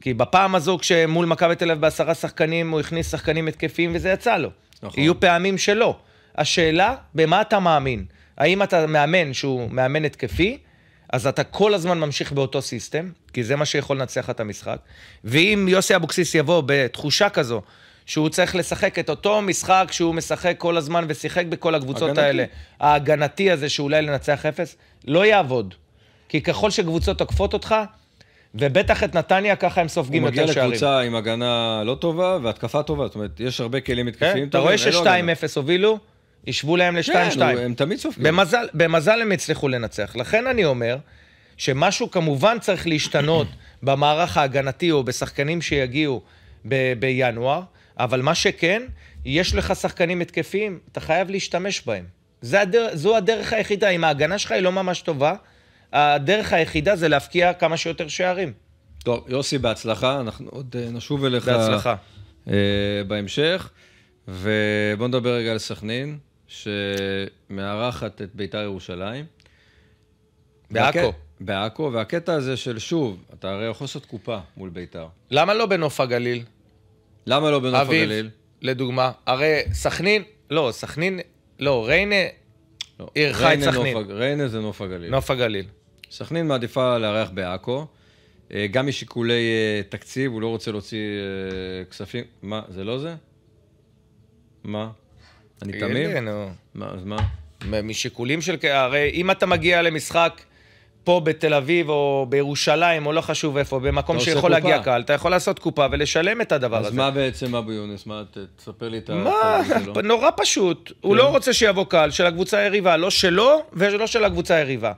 כי בפעם הזו, כשמול מכבי תל אביב בעשרה שחקנים, הוא הכניס שחקנים התקפיים וזה יצא לו. נכון. יהיו פעמים שלא. השאלה, במה אתה מאמין? האם אתה מאמן שהוא מאמן התקפי, אז אתה כל הזמן ממשיך באותו סיסטם, כי זה מה שיכול לנצח את המשחק. ואם יוסי אבוקסיס יבוא בתחושה כזו, שהוא צריך לשחק את אותו משחק שהוא משחק כל הזמן ושיחק בכל הקבוצות הגנתי. האלה, ההגנתי הזה שאולי לנצח אפס, לא יעבוד. כי ככל שקבוצות תוקפות אותך, ובטח את נתניה, ככה הם סופגים הוא יותר מגיע שערים. לקבוצה עם הגנה לא טובה והתקפה טובה, זאת אומרת, יש הרבה כלים כן? התקפיים אתה רואה אין לו הגנה. ש-2-0 הובילו, השוו להם כן, ל-2-2. הוא- הם תמיד סופגים. במזל, במזל הם הצליחו לנצח. לכן אני אומר שמשהו כמובן צריך להשתנות במערך ההגנתי או בשחקנים שיגיעו ב- בינואר, אבל מה שכן, יש לך שחקנים התקפיים, אתה חייב להשתמש בהם. זה הדר, זו הדרך היחידה, אם ההגנה שלך היא לא ממש טובה, הדרך היחידה זה להבקיע כמה שיותר שערים. טוב, יוסי, בהצלחה, אנחנו עוד אה, נשוב אליך בהצלחה. אה, בהמשך. ובואו נדבר רגע על סכנין, שמארחת את ביתר ירושלים. בעכו. בעכו, והקטע הזה של שוב, אתה הרי יכול לעשות קופה מול ביתר. למה לא בנוף הגליל? למה לא בנוף אביב, הגליל? לדוגמה, הרי סכנין, לא, סכנין, לא, ריינה, לא, חי ריינה סכנין. נוף ריינה זה נוף הגליל. נוף הגליל. סכנין מעדיפה לארח בעכו, אה, גם משיקולי אה, תקציב, הוא לא רוצה להוציא אה, כספים. מה, זה לא זה? מה? אני תמים? מה, אז מה? משיקולים של... הרי אם אתה מגיע למשחק פה בתל אביב או בירושלים, או לא חשוב איפה, במקום שיכול להגיע. קהל, אתה יכול לעשות קופה ולשלם את הדבר אז הזה. מה בעצם אבו יונס? מה, תספר לי את מה? שלו. נורא פשוט. הוא כן. לא רוצה שיבוא קהל של הקבוצה היריבה, לא שלו ולא של הקבוצה היריבה.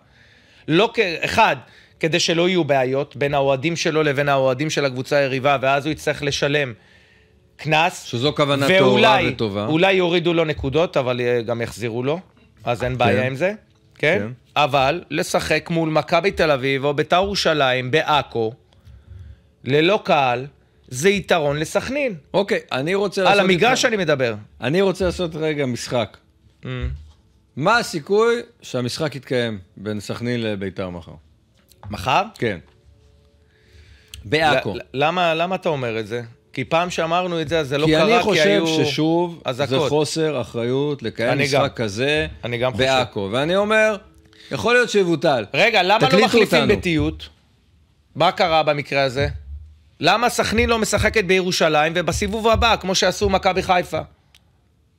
לא כ... אחד, כדי שלא יהיו בעיות בין האוהדים שלו לבין האוהדים של הקבוצה היריבה, ואז הוא יצטרך לשלם קנס. שזו כוונה טהורה ואולי, וטובה. אולי יורידו לו נקודות, אבל אה, גם יחזירו לו, אז אין בעיה כן. עם זה, כן? כן. אבל לשחק מול מכבי תל אביב או בית"ר ירושלים, בעכו, ללא קהל, זה יתרון לסכנין. אוקיי, אני רוצה לעשות... על המגרש אני מדבר. אני רוצה לעשות רגע משחק. Mm. מה הסיכוי שהמשחק יתקיים בין סכנין לביתר מחר? מחר? כן. בעכו. למה, למה אתה אומר את זה? כי פעם שאמרנו את זה, אז זה לא כי קרה, אני כי חושב היו... ששוב, זה אזעקות. חוסר אחריות לקיים אני משחק גם. כזה אני גם חושב. בעכו. ואני אומר, יכול להיות שיבוטל. רגע, למה לא מחליפים אותנו. בתיות? מה קרה במקרה הזה? למה סכנין לא משחקת בירושלים ובסיבוב הבא, כמו שעשו מכבי חיפה?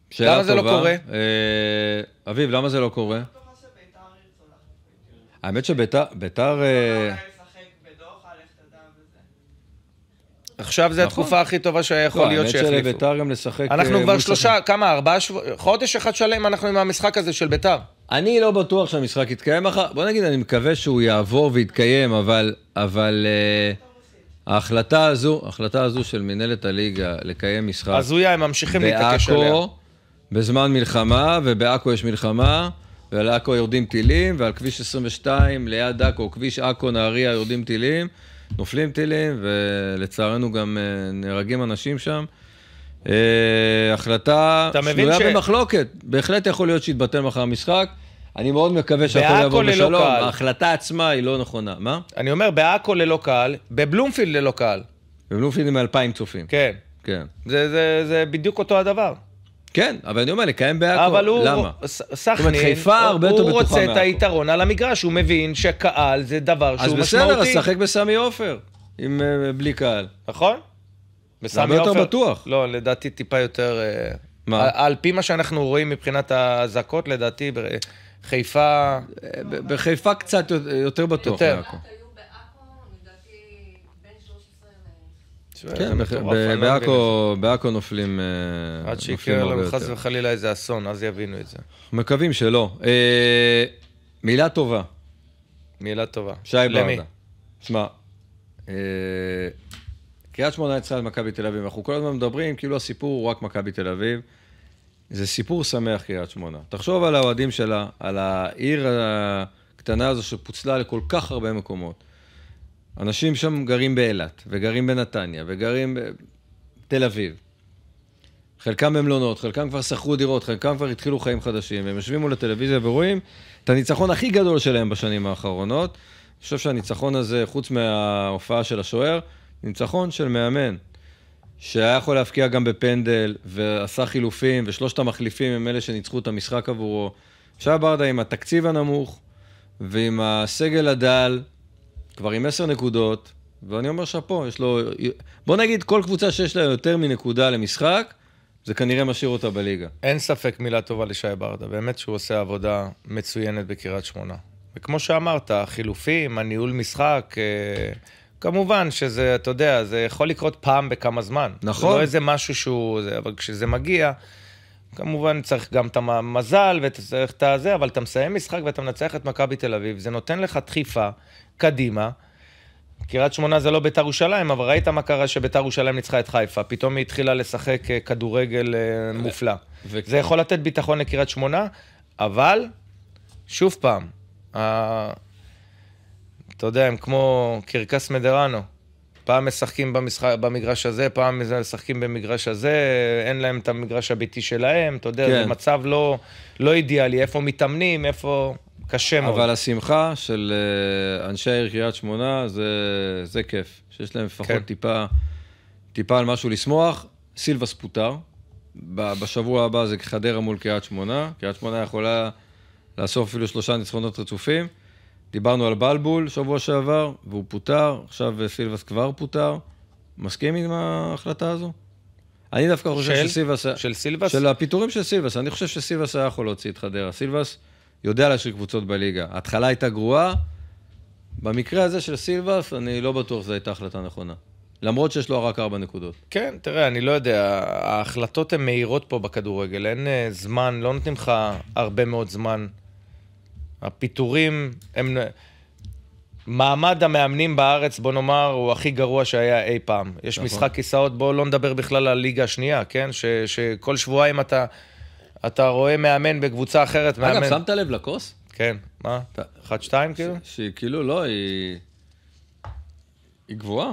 שאלה למה זה לא טובה. קורה? אה, אביב, למה זה לא קורה? בטוחה שביתר ירצו להחליף. האמת שביתר, ביתר... לא אה, אולי לשחק בדוחה, לך תדע וזה. עכשיו זו נכון. התקופה הכי טובה שיכול לא, להיות האמת שיחליפו. שלביתר גם לשחק... אנחנו אה, כבר שלושה, כמה, ארבעה שבועות, חודש אחד שלם אנחנו עם המשחק הזה של ביתר. אני לא בטוח שהמשחק יתקיים מחר. בוא נגיד, אני מקווה שהוא יעבור ויתקיים, אבל, אבל uh, ההחלטה הזו, ההחלטה הזו של מנהלת הליגה לקיים משחק הזויה, הם ממשיכים להתעקש עליה. בעכו, בזמן מלחמה, ובעכו יש מלחמה, ועל עכו יורדים טילים, ועל כביש 22 ליד עכו, כביש עכו נהריה יורדים טילים, נופלים טילים, ולצערנו גם אה, נהרגים אנשים שם. אה, החלטה שנויה ש- במחלוקת, בהחלט יכול להיות שיתבטל מחר המשחק. אני מאוד מקווה שהכל יעבור ללא בשלום, קהל. ההחלטה עצמה היא לא נכונה. מה? אני אומר, בעכו ללא קהל, בבלומפילד ללא קהל. בבלומפילד עם 2,000 צופים. כן. כן. זה, זה, זה בדיוק אותו הדבר. כן, אבל אני אומר, לקיים בעכו, אבל הוא, למה? סכנין, הוא בטוחה רוצה את. היתרון על המגרש, הוא מבין שקהל זה דבר אז שהוא בסדר, אז משמעותי. שחק בסמי עופר, עם, אה, בלי קהל. נכון? בסמי הרבה יותר עופר- בטוח. לא, לדעתי טיפה יותר... אה, מה? על, על פי מה שאנחנו רואים מבחינת האזעקות, לדעתי ב- חיפה... אה, בחיפה קצת יותר בטוח יותר. מעכו. היו בעכו, לדעתי, בין 13 ל... כן, לא בעכו נופלים אה. עד שיקרה לנו חס. וחלילה איזה אסון, אז יבינו את זה. מקווים שלא. אה, מילה טובה, מילה טובה. שי למי? ברדה. שמע, אה, קריית שמונה ניצחה את מכבי תל אביב, אנחנו כל הזמן מדברים כאילו הסיפור הוא רק מכבי תל אביב. זה סיפור שמח, קריית שמונה. תחשוב על האוהדים שלה, על העיר הקטנה הזו שפוצלה לכל כך הרבה מקומות. אנשים שם גרים באילת, וגרים בנתניה, וגרים בתל אביב. חלקם במלונות, חלקם כבר שכרו דירות, חלקם כבר התחילו חיים חדשים, והם יושבים מול הטלוויזיה ורואים את הניצחון הכי גדול שלהם בשנים האחרונות. אני חושב שהניצחון הזה, חוץ מההופעה של השוער, ניצחון של מאמן, שהיה יכול להפקיע גם בפנדל, ועשה חילופים, ושלושת המחליפים הם אלה שניצחו את המשחק עבורו. שי ברדה עם התקציב הנמוך, ועם הסגל הדל, כבר עם עשר נקודות, ואני אומר שאפו, יש לו... בוא נגיד, כל קבוצה שיש לה יותר מנקודה למשחק, זה כנראה משאיר אותה בליגה. אין ספק מילה טובה לשי ברדה, באמת שהוא עושה עבודה מצוינת בקריית שמונה. וכמו שאמרת, החילופים, הניהול משחק, אה, כמובן שזה, אתה יודע, זה יכול לקרות פעם בכמה זמן. נכון. לא איזה משהו שהוא... אבל כשזה מגיע, כמובן צריך גם את המזל וצריך את הזה, אבל אתה מסיים משחק ואתה מנצח את מכבי תל אביב, זה נותן לך דחיפה קדימה. קריית שמונה זה לא ביתר ירושלים, אבל ראית מה קרה שביתר ירושלים ניצחה את חיפה. פתאום היא התחילה לשחק אה, כדורגל אה, מופלא. ו- זה יכול לתת ביטחון לקריית שמונה, אבל, שוב פעם, ה... אתה יודע, הם כמו קרקס מדרנו. פעם משחקים במשחק, במגרש הזה, פעם משחקים במגרש הזה, אין להם את המגרש הביתי שלהם, אתה יודע, כן. זה מצב לא, לא אידיאלי, איפה מתאמנים, איפה... קשה מאוד. אבל השמחה של אה, אנשי העיר קריית שמונה, זה, זה כיף. שיש להם לפחות כן. טיפה, טיפה על משהו לשמוח. סילבס פוטר. בשבוע הבא זה חדרה מול קריית שמונה. קריית שמונה יכולה לאסוף אפילו שלושה ניצחונות רצופים. דיברנו על בלבול שבוע שעבר, והוא פוטר, עכשיו אה, סילבס כבר פוטר. מסכים עם ההחלטה הזו? אני דווקא חושב של? שסילבס... של סילבס? של הפיטורים של סילבס. אני חושב שסילבס היה יכול להוציא את חדרה. סילבס יודע להשאיר קבוצות בליגה. ההתחלה הייתה גרועה. במקרה הזה של סילבס, אני לא בטוח שזו הייתה החלטה נכונה. למרות שיש לו רק ארבע נקודות. כן, תראה, אני לא יודע, ההחלטות הן מהירות פה בכדורגל, אין אה, זמן, לא נותנים לך הרבה מאוד זמן. הפיטורים הם... מעמד המאמנים בארץ, בוא נאמר, הוא הכי גרוע שהיה אי פעם. יש נכון. משחק כיסאות, בואו לא נדבר בכלל על ליגה השנייה, כן? ש, שכל שבועיים אתה, אתה רואה מאמן בקבוצה אחרת, מאמן... אגב, שמת לב לכוס? כן, מה? אחת, שתיים, כאילו? שהיא כאילו, לא, היא... היא גבוהה.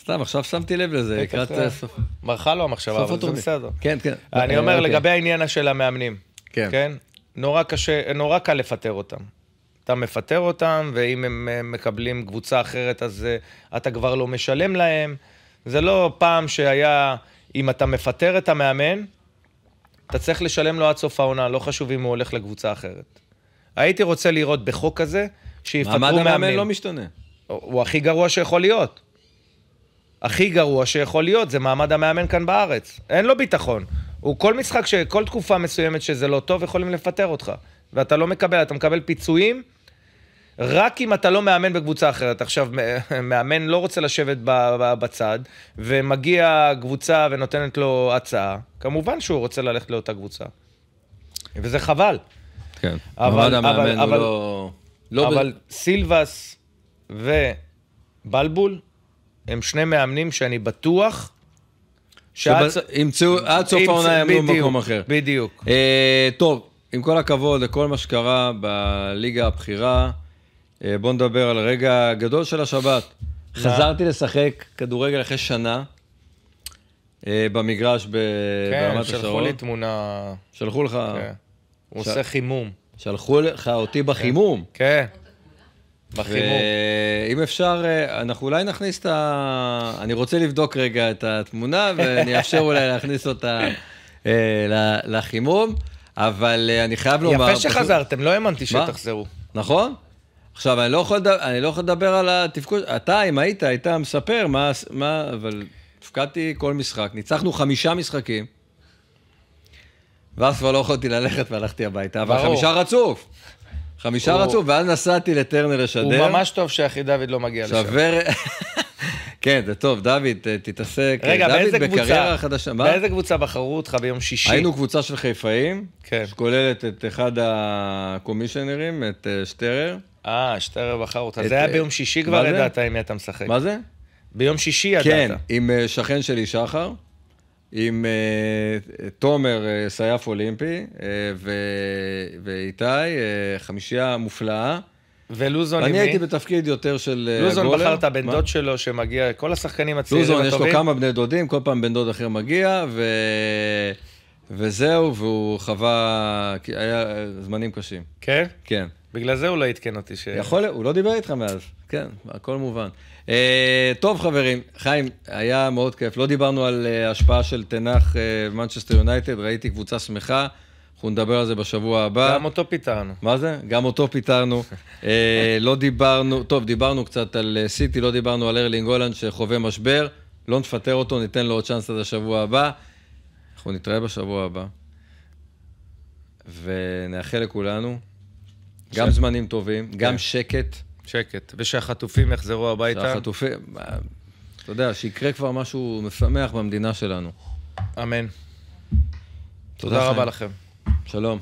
סתם, עכשיו שמתי לב לזה, לקראת ככה. אה, סוף מרחה לו המחשבה, אבל זה. בסדר. כן, כן. אני אה, אומר, אוקיי. לגבי העניין של המאמנים, כן. כן? נורא קשה, נורא קל לפטר אותם. אתה מפטר אותם, ואם הם אה, מקבלים קבוצה אחרת, אז אה, אתה כבר לא משלם להם. זה לא פעם שהיה, אם אתה מפטר את המאמן, אתה צריך לשלם לו עד סוף העונה, לא חשוב אם הוא הולך לקבוצה אחרת. הייתי רוצה לראות בחוק הזה, שיפטרו מעמד מאמנים. המאמן לא משתנה. הוא הוא הכי גרוע שיכול להיות. הכי גרוע שיכול להיות, זה מעמד המאמן כאן בארץ. אין לו ביטחון. הוא כל משחק. כל תקופה מסוימת שזה לא טוב, יכולים לפטר אותך. ואתה לא מקבל, אתה מקבל פיצויים, רק אם אתה לא מאמן בקבוצה אחרת. עכשיו, מאמן לא רוצה לשבת ב- ב- בצד, ומגיע קבוצה ונותנת לו הצעה, כמובן שהוא רוצה ללכת לאותה קבוצה. וזה חבל. כן. אבל- אבל- הוא אבל- לא... לא ב- אבל סילבס ובלבול הם שני מאמנים שאני בטוח שעד... שבא- ימצאו, עד סוף העונה יעמדו במקום אחר. בדיוק. אה, טוב, עם כל הכבוד לכל מה שקרה בליגה הבכירה, בואו נדבר על הרגע הגדול של השבת. חזרתי לשחק כדורגל אחרי שנה אה, במגרש ב- כן, ברמת שלחו השרון. לי תמונה... שלחו לך, כן. הוא עושה חימום. שלחו לך אותי בחימום. כן. בחימום. ואם אפשר, אה, אנחנו אולי נכניס את ה... אני רוצה לבדוק רגע את התמונה, ואני אאפשר אולי להכניס אותה אה, ל- לחימום, אבל אה, אני חייב לומר... יפה שחזרתם, לא האמנתי? שתחזרו. נכון? עכשיו, אני לא יכול, אני לא יכול לדבר על התפקוד, אתה, אם היית, היית מספר מה, מה אבל הפקדתי כל משחק, ניצחנו חמישה משחקים, ואז כבר לא יכולתי ללכת והלכתי הביתה, אבל ברור. חמישה רצוף. חמישה הוא- רצוף, ואז נסעתי לטרנר לשדר. הוא ממש טוב שאחי דוד לא מגיע לשם. שבר... כן, זה טוב, דוד, תתעסק. רגע, דוד באיזה קבוצה? חדשה. מה? באיזה קבוצה בחרו אותך ביום שישי? היינו קבוצה של חיפאים, כן. שכוללת את אחד הקומישיונרים, את אה, שטרר. אה, בחר אותך. את- זה היה ביום שישי כבר? ידעת עם מי אתה משחק. מה זה? ביום שישי ידעת. כן, עם אה, שכן שלי שחר, עם אה, תומר אה, סייף אולימפי, ואיתי, חמישייה מופלאה. ולוזון עם אני מי? הייתי בתפקיד יותר של אה, לוזון. בחר את הבן? דוד שלו שמגיע, כל השחקנים הצעירים לוזון, הטובים. יש לו כמה בני דודים, כל פעם בן דוד אחר מגיע, ו... וזהו, והוא חווה, היה זמנים קשים. כן? כן. בגלל זה הוא לא עדכן אותי ש... יכול, הוא לא דיבר איתך מאז, כן, הכל מובן. אה, טוב חברים, חיים, היה מאוד כיף. לא דיברנו על אה, השפעה של טן האח במנצ'סטר יונייטד, ראיתי קבוצה שמחה, אנחנו נדבר על זה בשבוע הבא. גם אותו פיטרנו. מה זה? גם אותו פיטרנו. אה, לא דיברנו, טוב, דיברנו קצת על אה, סיטי, לא דיברנו על ארלינג הולאנד שחווה משבר, לא נפטר אותו, ניתן לו עוד צ'אנס עד השבוע הבא. אנחנו נתראה בשבוע הבא, ונאחל לכולנו גם ש- זמנים טובים, גם שקט, שקט. ושהחטופים יחזרו הביתה. שהחטופים, מה, אתה יודע, שיקרה כבר משהו משמח במדינה שלנו. אמן. תודה, תודה רבה. לכם. שלום.